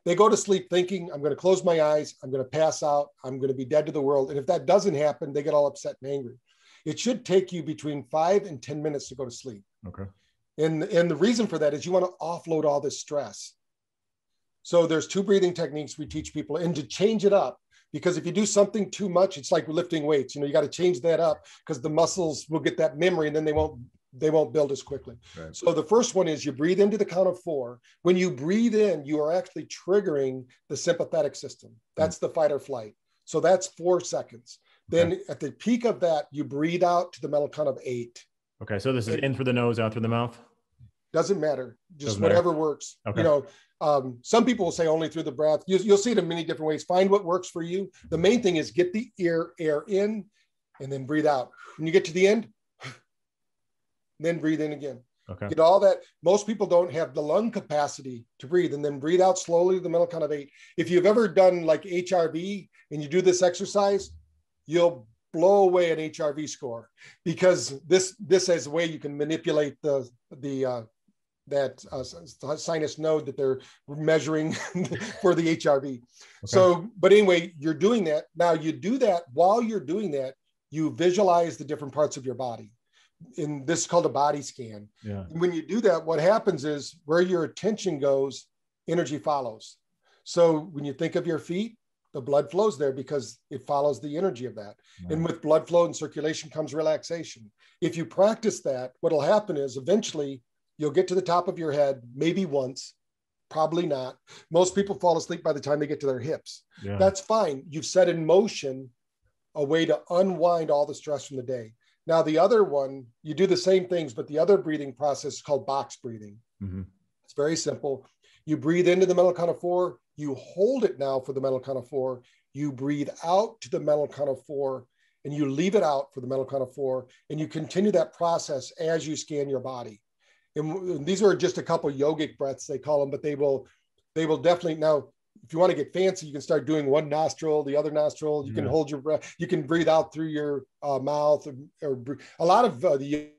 They go to sleep thinking, I'm going to close my eyes, I'm going to pass out, I'm going to be dead to the world. And if that doesn't happen, they get all upset and angry. It should take you between five and 10 minutes to go to sleep. Okay And, and the reason for that is you want to offload all this stress. So there's two breathing techniques we teach people and to change it up because if you do something too much, it's like lifting weights. You know, you got to change that up because the muscles will get that memory and then they won't they won't build as quickly. Right. So the first one is you breathe into the count of four. When you breathe in, you are actually triggering the sympathetic system. That's mm-hmm. the fight or flight. So that's four seconds. Then okay. at the peak of that, you breathe out to the mental count of eight. Okay. So this is in through the nose, out through the mouth? Doesn't matter. Just doesn't whatever matter. works. Okay. You know, um, some people will say only through the breath. You, will see it in many different ways. Find what works for you. The main thing is get the ear air in and then breathe out. When you get to the end, then breathe in again. Okay. Get all that. Most people don't have the lung capacity to breathe and then breathe out slowly the middle count of eight. If you've ever done like HRV and you do this exercise, you'll blow away an HRV score because this this is a way you can manipulate the the uh, that uh, sinus node that they're measuring for the HRV. Okay. So, but anyway, you're doing that now. You do that while you're doing that. You visualize the different parts of your body. And this is called a body scan. Yeah. And when you do that, what happens is where your attention goes, energy follows. So when you think of your feet, the blood flows there because it follows the energy of that. Right. And with blood flow and circulation comes relaxation. If you practice that, what'll happen is eventually you'll get to the top of your head, maybe once, probably not. Most people fall asleep by the time they get to their hips. Yeah. That's fine. You've set in motion a way to unwind all the stress from the day. Now, the other one, you do the same things, but the other breathing process is called box breathing. Mm-hmm. It's very simple. You breathe into the mental count of four, you hold it now for the mental count of four, you breathe out to the mental count of four, and you leave it out for the mental count of four, and you continue that process as you scan your body. And these are just a couple yogic breaths they call them, but they will they will definitely now if you want to get fancy, you can start doing one nostril, the other nostril. You yeah. can hold your breath. You can breathe out through your uh, mouth, or, or, a lot of uh, the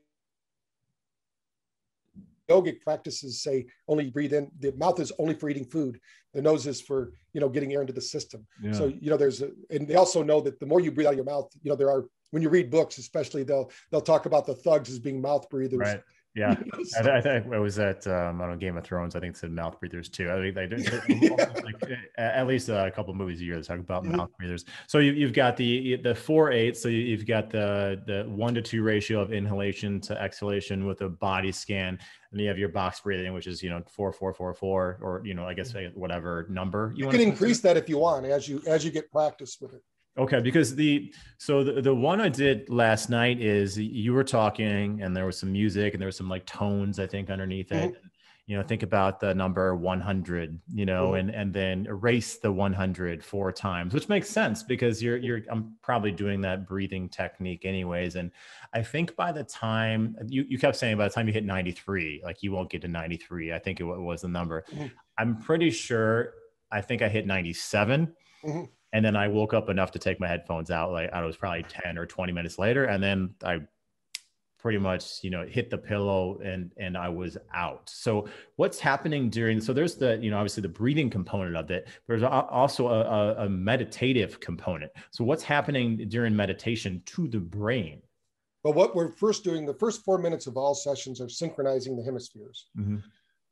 yogic practices say only breathe in. The mouth is only for eating food. The nose is for you know getting air into the system. Yeah. So you know there's a, and they also know that the more you breathe out of your mouth, you know there are when you read books, especially they'll they'll talk about the thugs as being mouth breathers. Right. Yeah, I, I, think it was at um, I don't know Game of Thrones. I think it said mouth breathers too. I think they, they, like, at least a couple movies a year that talk about mm-hmm. mouth breathers. So you, have got the the four eight. So you've got the the one to two ratio of inhalation to exhalation with a body scan, and you have your box breathing, which is you know four four four four, or you know I guess mm-hmm. whatever number you, you can increase that if you want as you as you get practice with it. Okay, because the so the, the one I did last night is you were talking and there was some music and there was some like tones I think underneath mm-hmm. it. You know, think about the number 100, you know, mm-hmm. and and then erase the 100 four times, which makes sense because you're you're I'm probably doing that breathing technique anyways and I think by the time you you kept saying by the time you hit 93, like you won't get to 93, I think it was the number. Mm-hmm. I'm pretty sure I think I hit 97. And then I woke up enough to take my headphones out. Like I was probably 10 or 20 minutes later. And then I pretty much, you know, hit the pillow and, and I was out. So what's happening during, so there's the, you know, obviously the breathing component of it, there's also a, a, a meditative component. So what's happening during meditation to the brain? Well, what we're first doing, the first four minutes of all sessions are synchronizing the hemispheres. Mm-hmm.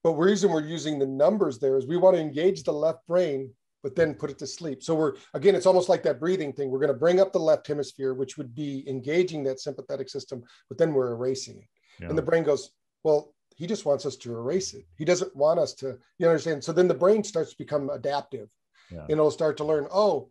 But the reason we're using the numbers there is we want to engage the left brain but then put it to sleep. So we're again, it's almost like that breathing thing. We're going to bring up the left hemisphere, which would be engaging that sympathetic system, but then we're erasing it. Yeah. And the brain goes, well, he just wants us to erase it. He doesn't want us to, you understand? So then the brain starts to become adaptive. Yeah. And it'll start to learn, oh,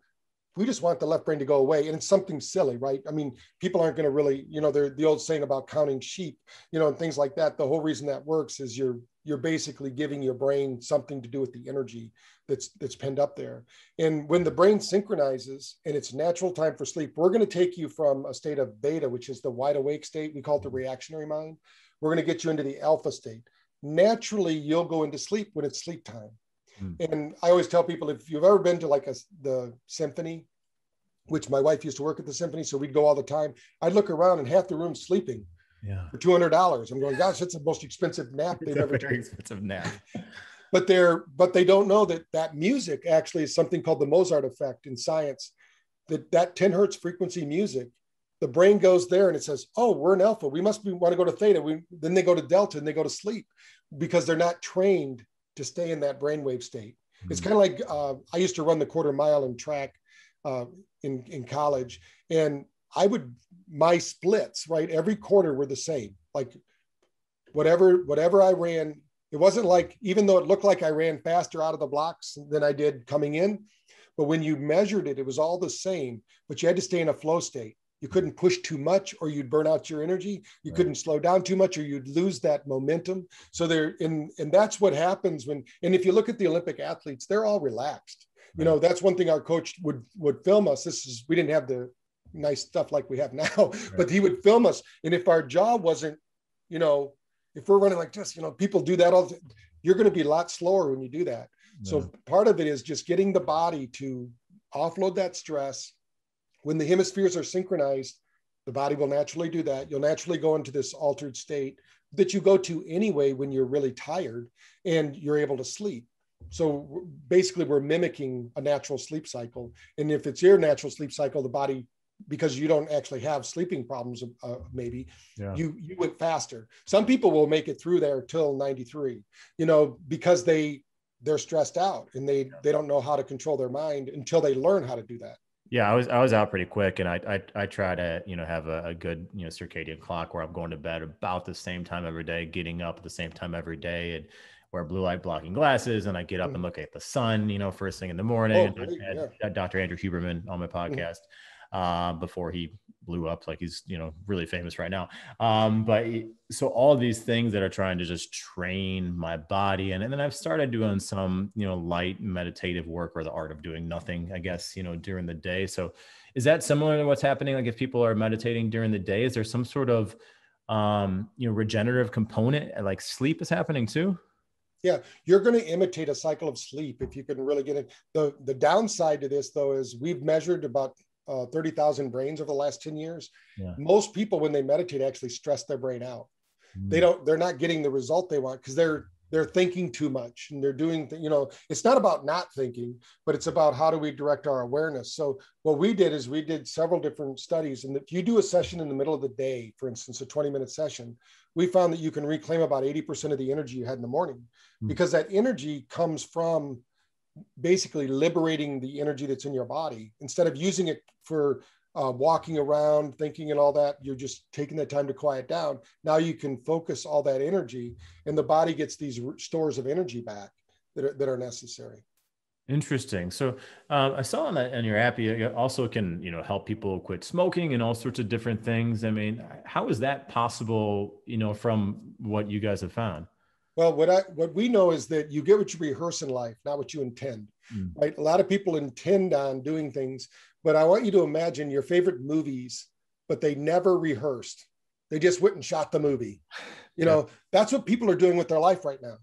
we just want the left brain to go away. And it's something silly, right? I mean, people aren't going to really, you know, they're the old saying about counting sheep, you know, and things like that. The whole reason that works is you're you're basically giving your brain something to do with the energy that's that's pinned up there. And when the brain synchronizes and it's natural time for sleep, we're going to take you from a state of beta, which is the wide awake state. We call it the reactionary mind. We're going to get you into the alpha state. Naturally, you'll go into sleep when it's sleep time. Mm. And I always tell people if you've ever been to like a, the symphony, which my wife used to work at the symphony, so we'd go all the time. I'd look around and half the room's sleeping yeah. for two hundred dollars. I'm going, gosh, that's the most expensive nap they've ever very expensive nap. but they're but they don't know that that music actually is something called the Mozart effect in science. That that 10 hertz frequency music the brain goes there and it says, "Oh, we're in alpha. We must be, want to go to theta." We, then they go to delta and they go to sleep because they're not trained to stay in that brainwave state. Mm-hmm. It's kind of like uh, I used to run the quarter mile in track uh, in in college, and I would my splits right every quarter were the same. Like whatever whatever I ran, it wasn't like even though it looked like I ran faster out of the blocks than I did coming in, but when you measured it, it was all the same. But you had to stay in a flow state. You couldn't push too much or you'd burn out your energy. You right. couldn't slow down too much or you'd lose that momentum. So there, and and that's what happens when. And if you look at the Olympic athletes, they're all relaxed. You know, that's one thing our coach would would film us. This is we didn't have the nice stuff like we have now, right. but he would film us. And if our jaw wasn't, you know, if we're running like this, you know, people do that all. The, you're going to be a lot slower when you do that. Yeah. So part of it is just getting the body to offload that stress. When the hemispheres are synchronized, the body will naturally do that. You'll naturally go into this altered state that you go to anyway when you're really tired and you're able to sleep. So basically, we're mimicking a natural sleep cycle. And if it's your natural sleep cycle, the body because you don't actually have sleeping problems uh, maybe yeah. you you went faster some people will make it through there till 93 you know because they they're stressed out and they yeah. they don't know how to control their mind until they learn how to do that yeah i was i was out pretty quick and i i, I try to you know have a, a good you know circadian clock where i'm going to bed about the same time every day getting up at the same time every day and wear blue light blocking glasses and I get up and mm. look at the sun, you know, first thing in the morning. Oh, yeah. Dr. Andrew Huberman on my mm. podcast. Mm-hmm uh, before he blew up like he's you know really famous right now um, but so all these things that are trying to just train my body and, and then i've started doing some you know light meditative work or the art of doing nothing i guess you know during the day so is that similar to what's happening like if people are meditating during the day is there some sort of um, you know regenerative component like sleep is happening too yeah you're going to imitate a cycle of sleep if you can really get it the the downside to this though is we've measured about uh, 30,000 brains over the last 10 years. Yeah. Most people, when they meditate, actually stress their brain out. Mm. They don't, they're not getting the result they want because they're, they're thinking too much and they're doing, th- you know, it's not about not thinking, but it's about how do we direct our awareness. So what we did is we did several different studies. And if you do a session in the middle of the day, for instance, a 20 minute session, we found that you can reclaim about 80% of the energy you had in the morning mm. because that energy comes from basically liberating the energy that's in your body instead of using it for uh, walking around thinking and all that you're just taking the time to quiet down now you can focus all that energy and the body gets these stores of energy back that are, that are necessary Interesting. So um, I saw on, that, on your app, you also can you know help people quit smoking and all sorts of different things. I mean, how is that possible? You know, from what you guys have found. Well, what I what we know is that you get what you rehearse in life, not what you intend. Mm. Right? A lot of people intend on doing things, but I want you to imagine your favorite movies, but they never rehearsed. They just went and shot the movie. You know, that's what people are doing with their life right now.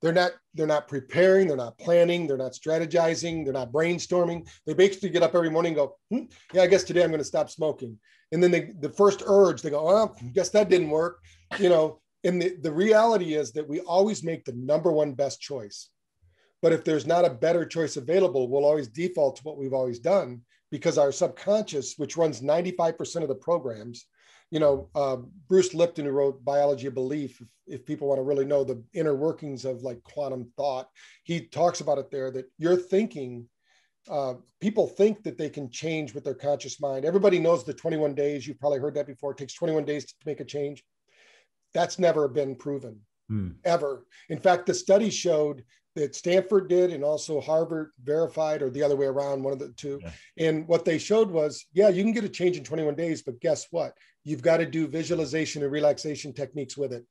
They're not they're not preparing, they're not planning, they're not strategizing, they're not brainstorming. They basically get up every morning and go, hmm, yeah, I guess today I'm going to stop smoking. And then they the first urge, they go, well, I guess that didn't work. You know, and the, the reality is that we always make the number one best choice. But if there's not a better choice available, we'll always default to what we've always done because our subconscious, which runs 95% of the programs, you know, uh, Bruce Lipton, who wrote Biology of Belief, if, if, people want to really know the inner workings of like quantum thought, he talks about it there that your thinking, uh, people think that they can change with their conscious mind. Everybody knows the 21 days. You've probably heard that before. It takes 21 days to make a change. That's never been proven hmm. ever. In fact, the study showed that Stanford did and also Harvard verified, or the other way around, one of the two. Yeah. And what they showed was, yeah, you can get a change in 21 days, but guess what? You've got to do visualization and relaxation techniques with it.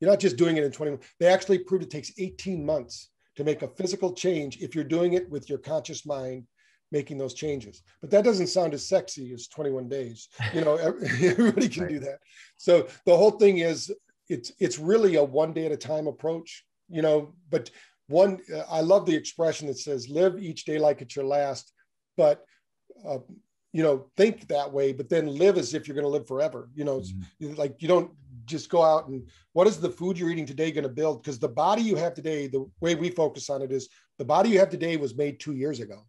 You're not just doing it in 21. They actually proved it takes 18 months to make a physical change if you're doing it with your conscious mind making those changes. But that doesn't sound as sexy as 21 days. You know, everybody can right. do that. So the whole thing is it's it's really a one day at a time approach, you know, but one I love the expression that says live each day like it's your last, but uh, you know, think that way, but then live as if you're going to live forever. You know, mm-hmm. like you don't just go out and what is the food you're eating today going to build? Because the body you have today, the way we focus on it is the body you have today was made two years ago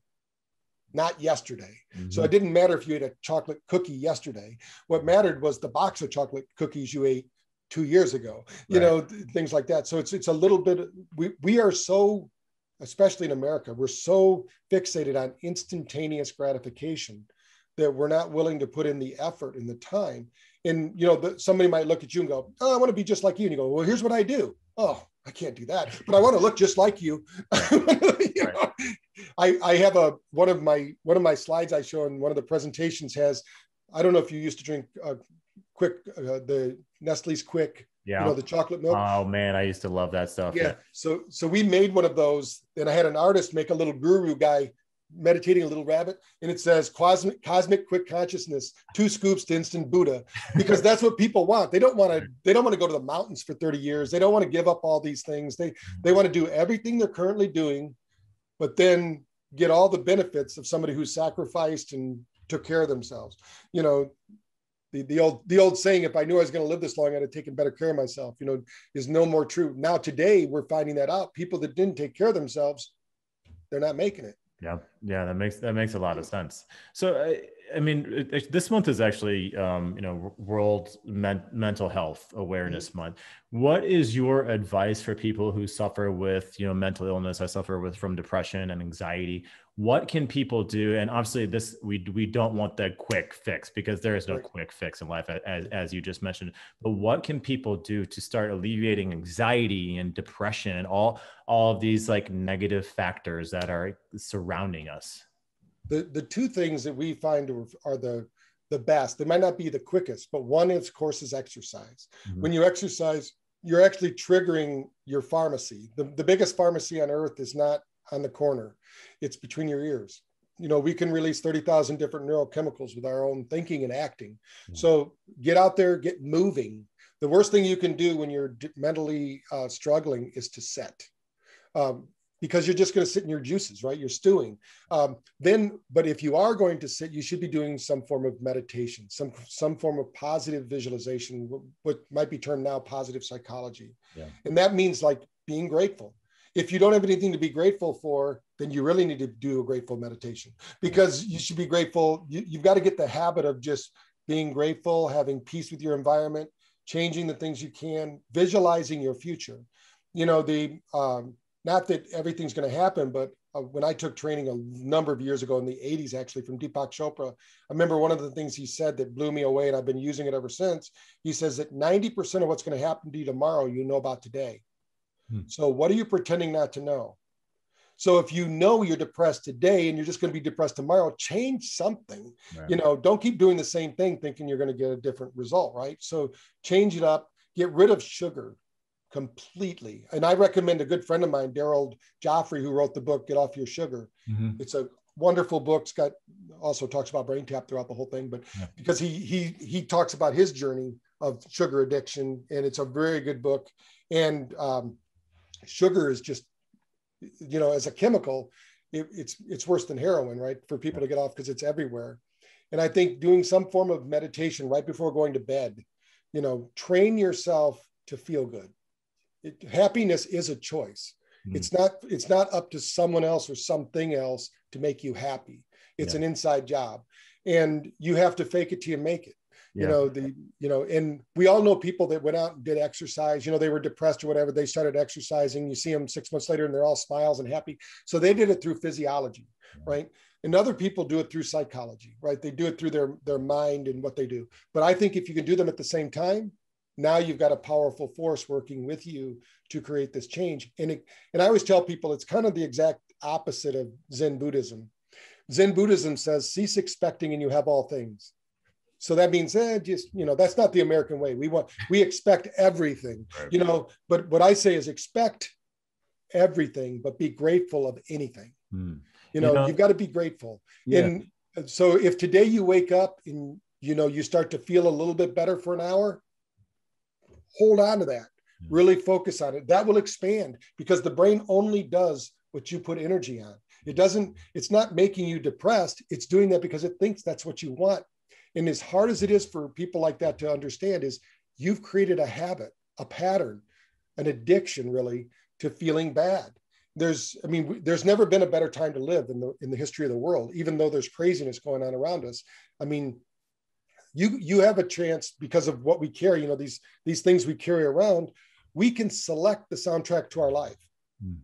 not yesterday. Mm-hmm. So it didn't matter if you ate a chocolate cookie yesterday. What mattered was the box of chocolate cookies you ate two years ago. You right. know, th- things like that. So it's it's a little bit. We we are so, especially in America, we're so fixated on instantaneous gratification that we're not willing to put in the effort and the time. And you know, the, somebody might look at you and go, "Oh, I want to be just like you," and you go, "Well, here's what I do." Oh, I can't do that, but I want to look just like you. you know? I, I have a one of my one of my slides I show in one of the presentations has I don't know if you used to drink uh, Quik uh, the Nestle's Quik yeah. you know the chocolate milk. Oh man I used to love that stuff. Yeah. yeah so so we made one of those and I had an artist make a little guru guy meditating a little rabbit and it says cosmic cosmic quick consciousness two scoops to instant buddha because that's what people want. They don't want to they don't want to go to the mountains for 30 years. They don't want to give up all these things. They they want to do everything they're currently doing but then get all the benefits of somebody who sacrificed and took care of themselves. You know, the, the old the old saying, if I knew I was going to live this long, I'd have taken better care of myself, you know, is no more true. Now today we're finding that out. People that didn't take care of themselves, they're not making it. Yeah, yeah, that makes that makes a lot of sense. So, I, I mean, it, this month is actually, um, you know, World Men- Mental Health Awareness mm-hmm. Month. What is your advice for people who suffer with, you know, mental illness? I suffer with from depression and anxiety what can people do? And obviously this we we don't want the quick fix because there is no quick fix in life as, as you just mentioned. But what can people do to start alleviating anxiety and depression and all all of these like negative factors that are surrounding us? The the two things that we find are the the best. They might not be the quickest but one of course is exercise. Mm-hmm. when you exercise you're actually triggering your pharmacy. The, the biggest pharmacy on earth is not on the corner. It's between your ears. You know, we can release 30,000 different neurochemicals with our own thinking and acting. Mm-hmm. So get out there, get moving. The worst thing you can do when you're mentally uh, struggling is to set. Um, because you're just going to sit in your juices, right? You're stewing. Um, then, but if you are going to sit, you should be doing some form of meditation, some some form of positive visualization, what might be termed now positive psychology, yeah. and that means like being grateful if you don't have anything to be grateful for, then you really need to do a grateful meditation because you should be grateful. You, have got to get the habit of just being grateful, having peace with your environment, changing the things you can, visualizing your future. You know, the um, not that everything's going to happen, but uh, when I took training a number of years ago in the 80s, actually from Deepak Chopra, I remember one of the things he said that blew me away, and I've been using it ever since. He says that 90% of what's going to happen to you tomorrow, you know about today. Hmm. So, what are you pretending not to know? So, if you know you're depressed today and you're just going to be depressed tomorrow, change something. Right. You know, don't keep doing the same thing thinking you're going to get a different result, right? So, change it up, get rid of sugar completely. And I recommend a good friend of mine, Daryl Gioffre, who wrote the book Get Off Your Sugar. Mm-hmm. It's a wonderful book. It's got also talks about BrainTap throughout the whole thing, but yeah. because he he he talks about his journey of sugar addiction, and it's a very good book. And um, sugar is just you know as a chemical it, it's it's worse than heroin right? For people to get off because it's everywhere. And i think doing some form of meditation right before going to bed you know train yourself to feel good. It, happiness is a choice. Mm. it's not it's not up to someone else or something else to make you happy. It's yeah. an inside job. And you have to fake it till you make it you know the you know and we all know people that went out and did exercise you know they were depressed or whatever they started exercising you see them six months later and they're all smiles and happy. So they did it through physiology right? And other people do it through psychology right? They do it through their their mind and what they do. But i think if you can do them at the same time now you've got a powerful force working with you to create this change. And it, and i always tell people it's kind of the exact opposite of zen buddhism. Zen buddhism says cease expecting and you have all things so that means, eh, just you know, that's not the American way. We want we expect everything, right. you know. But what I say is expect everything, but be grateful of anything. Hmm. You, know, you know, you've got to be grateful. Yeah. And so if today you wake up and you know you start to feel a little bit better for an hour, hold on to that. Hmm. Really focus on it. That will expand because the brain only does what you put energy on. It doesn't, it's not making you depressed. It's doing that because it thinks that's what you want. And as hard as it is for people like that to understand, is you've created a habit, a pattern, an addiction really to feeling bad. there's i mean there's never been a better time to live in the in the history of the world even though there's craziness going on around us i mean you you have a chance because of what we carry you know these these things we carry around we can select the soundtrack to our life mm.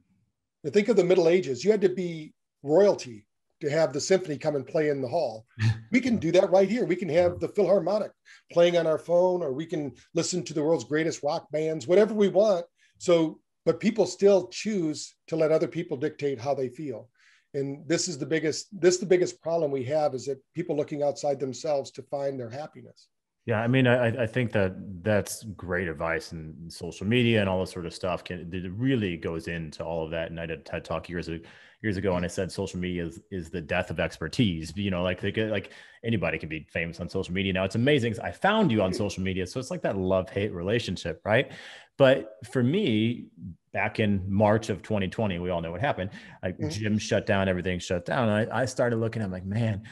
think of the middle ages you had to be royalty to have the symphony come and play in the hall. We can do that right here. We can have the Philharmonic playing on our phone, or we can listen to the world's greatest rock bands, whatever we want. So, but people still choose to let other people dictate how they feel. And this is the biggest, this is the biggest problem we have is that people looking outside themselves to find their happiness. Yeah, I mean, I, I think that that's great advice and social media and all this sort of stuff. Can it really goes into all of that. And I did a TED Talk years ago years ago and I said social media is, is the death of expertise. You know, like they could, like anybody can be famous on social media now. It's amazing. I found you on social media, so it's like that love hate relationship, right? But for me, back in March of 2020, we all know what happened. Like mm-hmm. gym shut down, everything shut down. And I, I started looking, I'm like, man,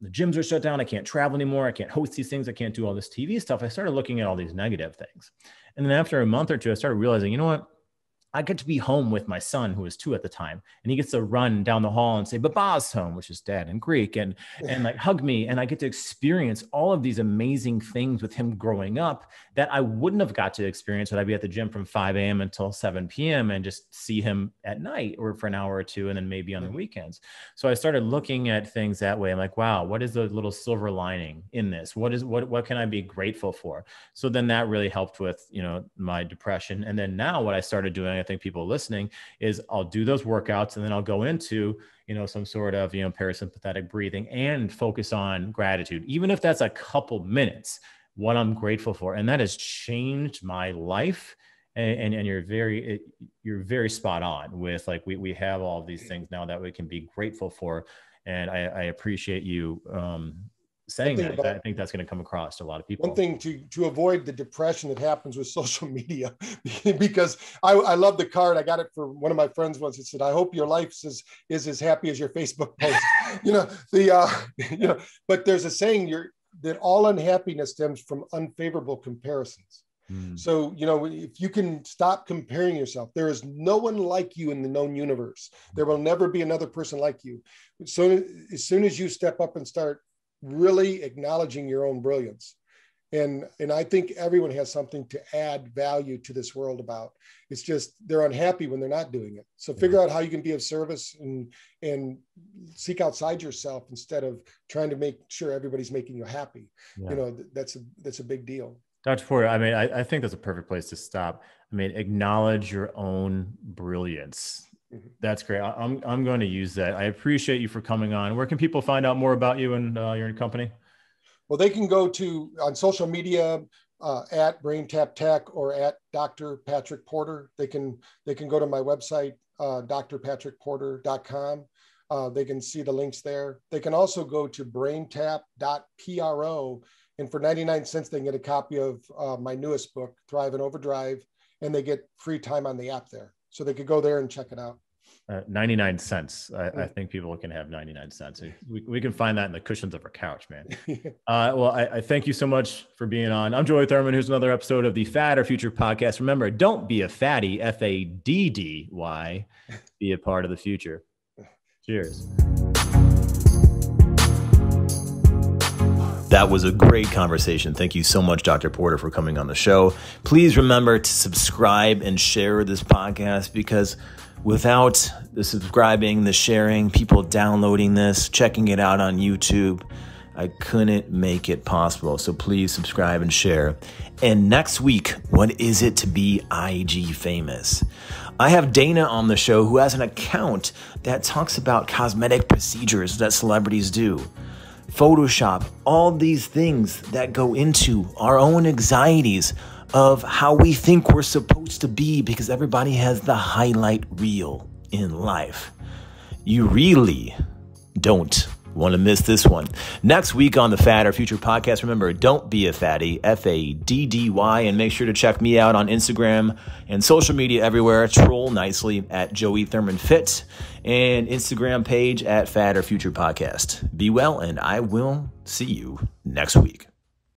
the gyms are shut down. I can't travel anymore. I can't host these things. I can't do all this TV stuff. I started looking at all these negative things. And then after a month or two, I started realizing, you know what? I get to be home with my son, who was two at the time, and he gets to run down the hall and say "Baba's home," which is dad in Greek, and and like hug me, and I get to experience all of these amazing things with him growing up that I wouldn't have got to experience would I be at the gym from 5 a.m. until 7 p.m. and just see him at night or for an hour or two, and then maybe on the mm-hmm. weekends. So I started looking at things that way. I'm like, wow, what is the little silver lining in this? What is what what can I be grateful for? So then that really helped with you know my depression, and then now what I started doing think people listening is I'll do those workouts and then I'll go into, you know, some sort of, you know, parasympathetic breathing and focus on gratitude, even if that's a couple minutes, what I'm grateful for. And that has changed my life. And, and, and you're very, you're very spot on with like, we, we have all these things now that we can be grateful for. And I, I appreciate you um, saying that, about, I think that's going to come across to a lot of people. One thing to to avoid the depression that happens with social media, because I, I love the card. I got it for one of my friends once. It said, "I hope your life is is as happy as your Facebook post." you know the uh, you know, but there's a saying you're that all unhappiness stems from unfavorable comparisons. Hmm. So, you know, if you can stop comparing yourself, there is no one like you in the known universe. There will never be another person like you. So, as soon as you step up and start really acknowledging your own brilliance. And and i think everyone has something to add value to this world about. It's just they're unhappy when they're not doing it. So figure out how you can be of service and and seek outside yourself instead of trying to make sure everybody's making you happy. Yeah. you know that's a that's a big deal. Dr. Porter i mean I, I think that's a perfect place to stop. I mean acknowledge your own brilliance. That's great. I'm I'm going to use that. I appreciate you for coming on. Where can people find out more about you and uh, your company? Well, they can go to on social media uh, at BrainTap Tech or at Dr. Patrick Porter. They can they can go to my website uh, drpatrickporter.com. Uh, they can see the links there. They can also go to braintap.pro and for 99 cents they can get a copy of uh, my newest book, Thrive In Overdrive, and they get free time on the app there. So they could go there and check it out. Uh, 99 cents. I, I, think people can have 99 cents. We, we can find that in the cushions of our couch, man. uh, well, I, I, thank you so much for being on. I'm Joey Thurman. Here's another episode of the Fad or Future podcast. Remember, don't be a fatty, F A D D Y. Be a part of the future. Cheers. That was a great conversation. Thank you so much, Dr. Porter, for coming on the show. Please remember to subscribe and share this podcast because without the subscribing, the sharing, people downloading this, checking it out on YouTube, I couldn't make it possible. So please subscribe and share. And next week, what is it to be IG famous? I have Dana on the show who has an account that talks about cosmetic procedures that celebrities do. Photoshop, all these things that go into our own anxieties of how we think we're supposed to be because everybody has the highlight reel in life. You really don't want to miss this one. Next week on the Fad or Future podcast, remember, don't be a fatty, F A D D Y, and make sure to check me out on Instagram and social media everywhere. Troll nicely at Joey Thurman Fit and Instagram page at Fad or Future podcast. Be well, and I will see you next week.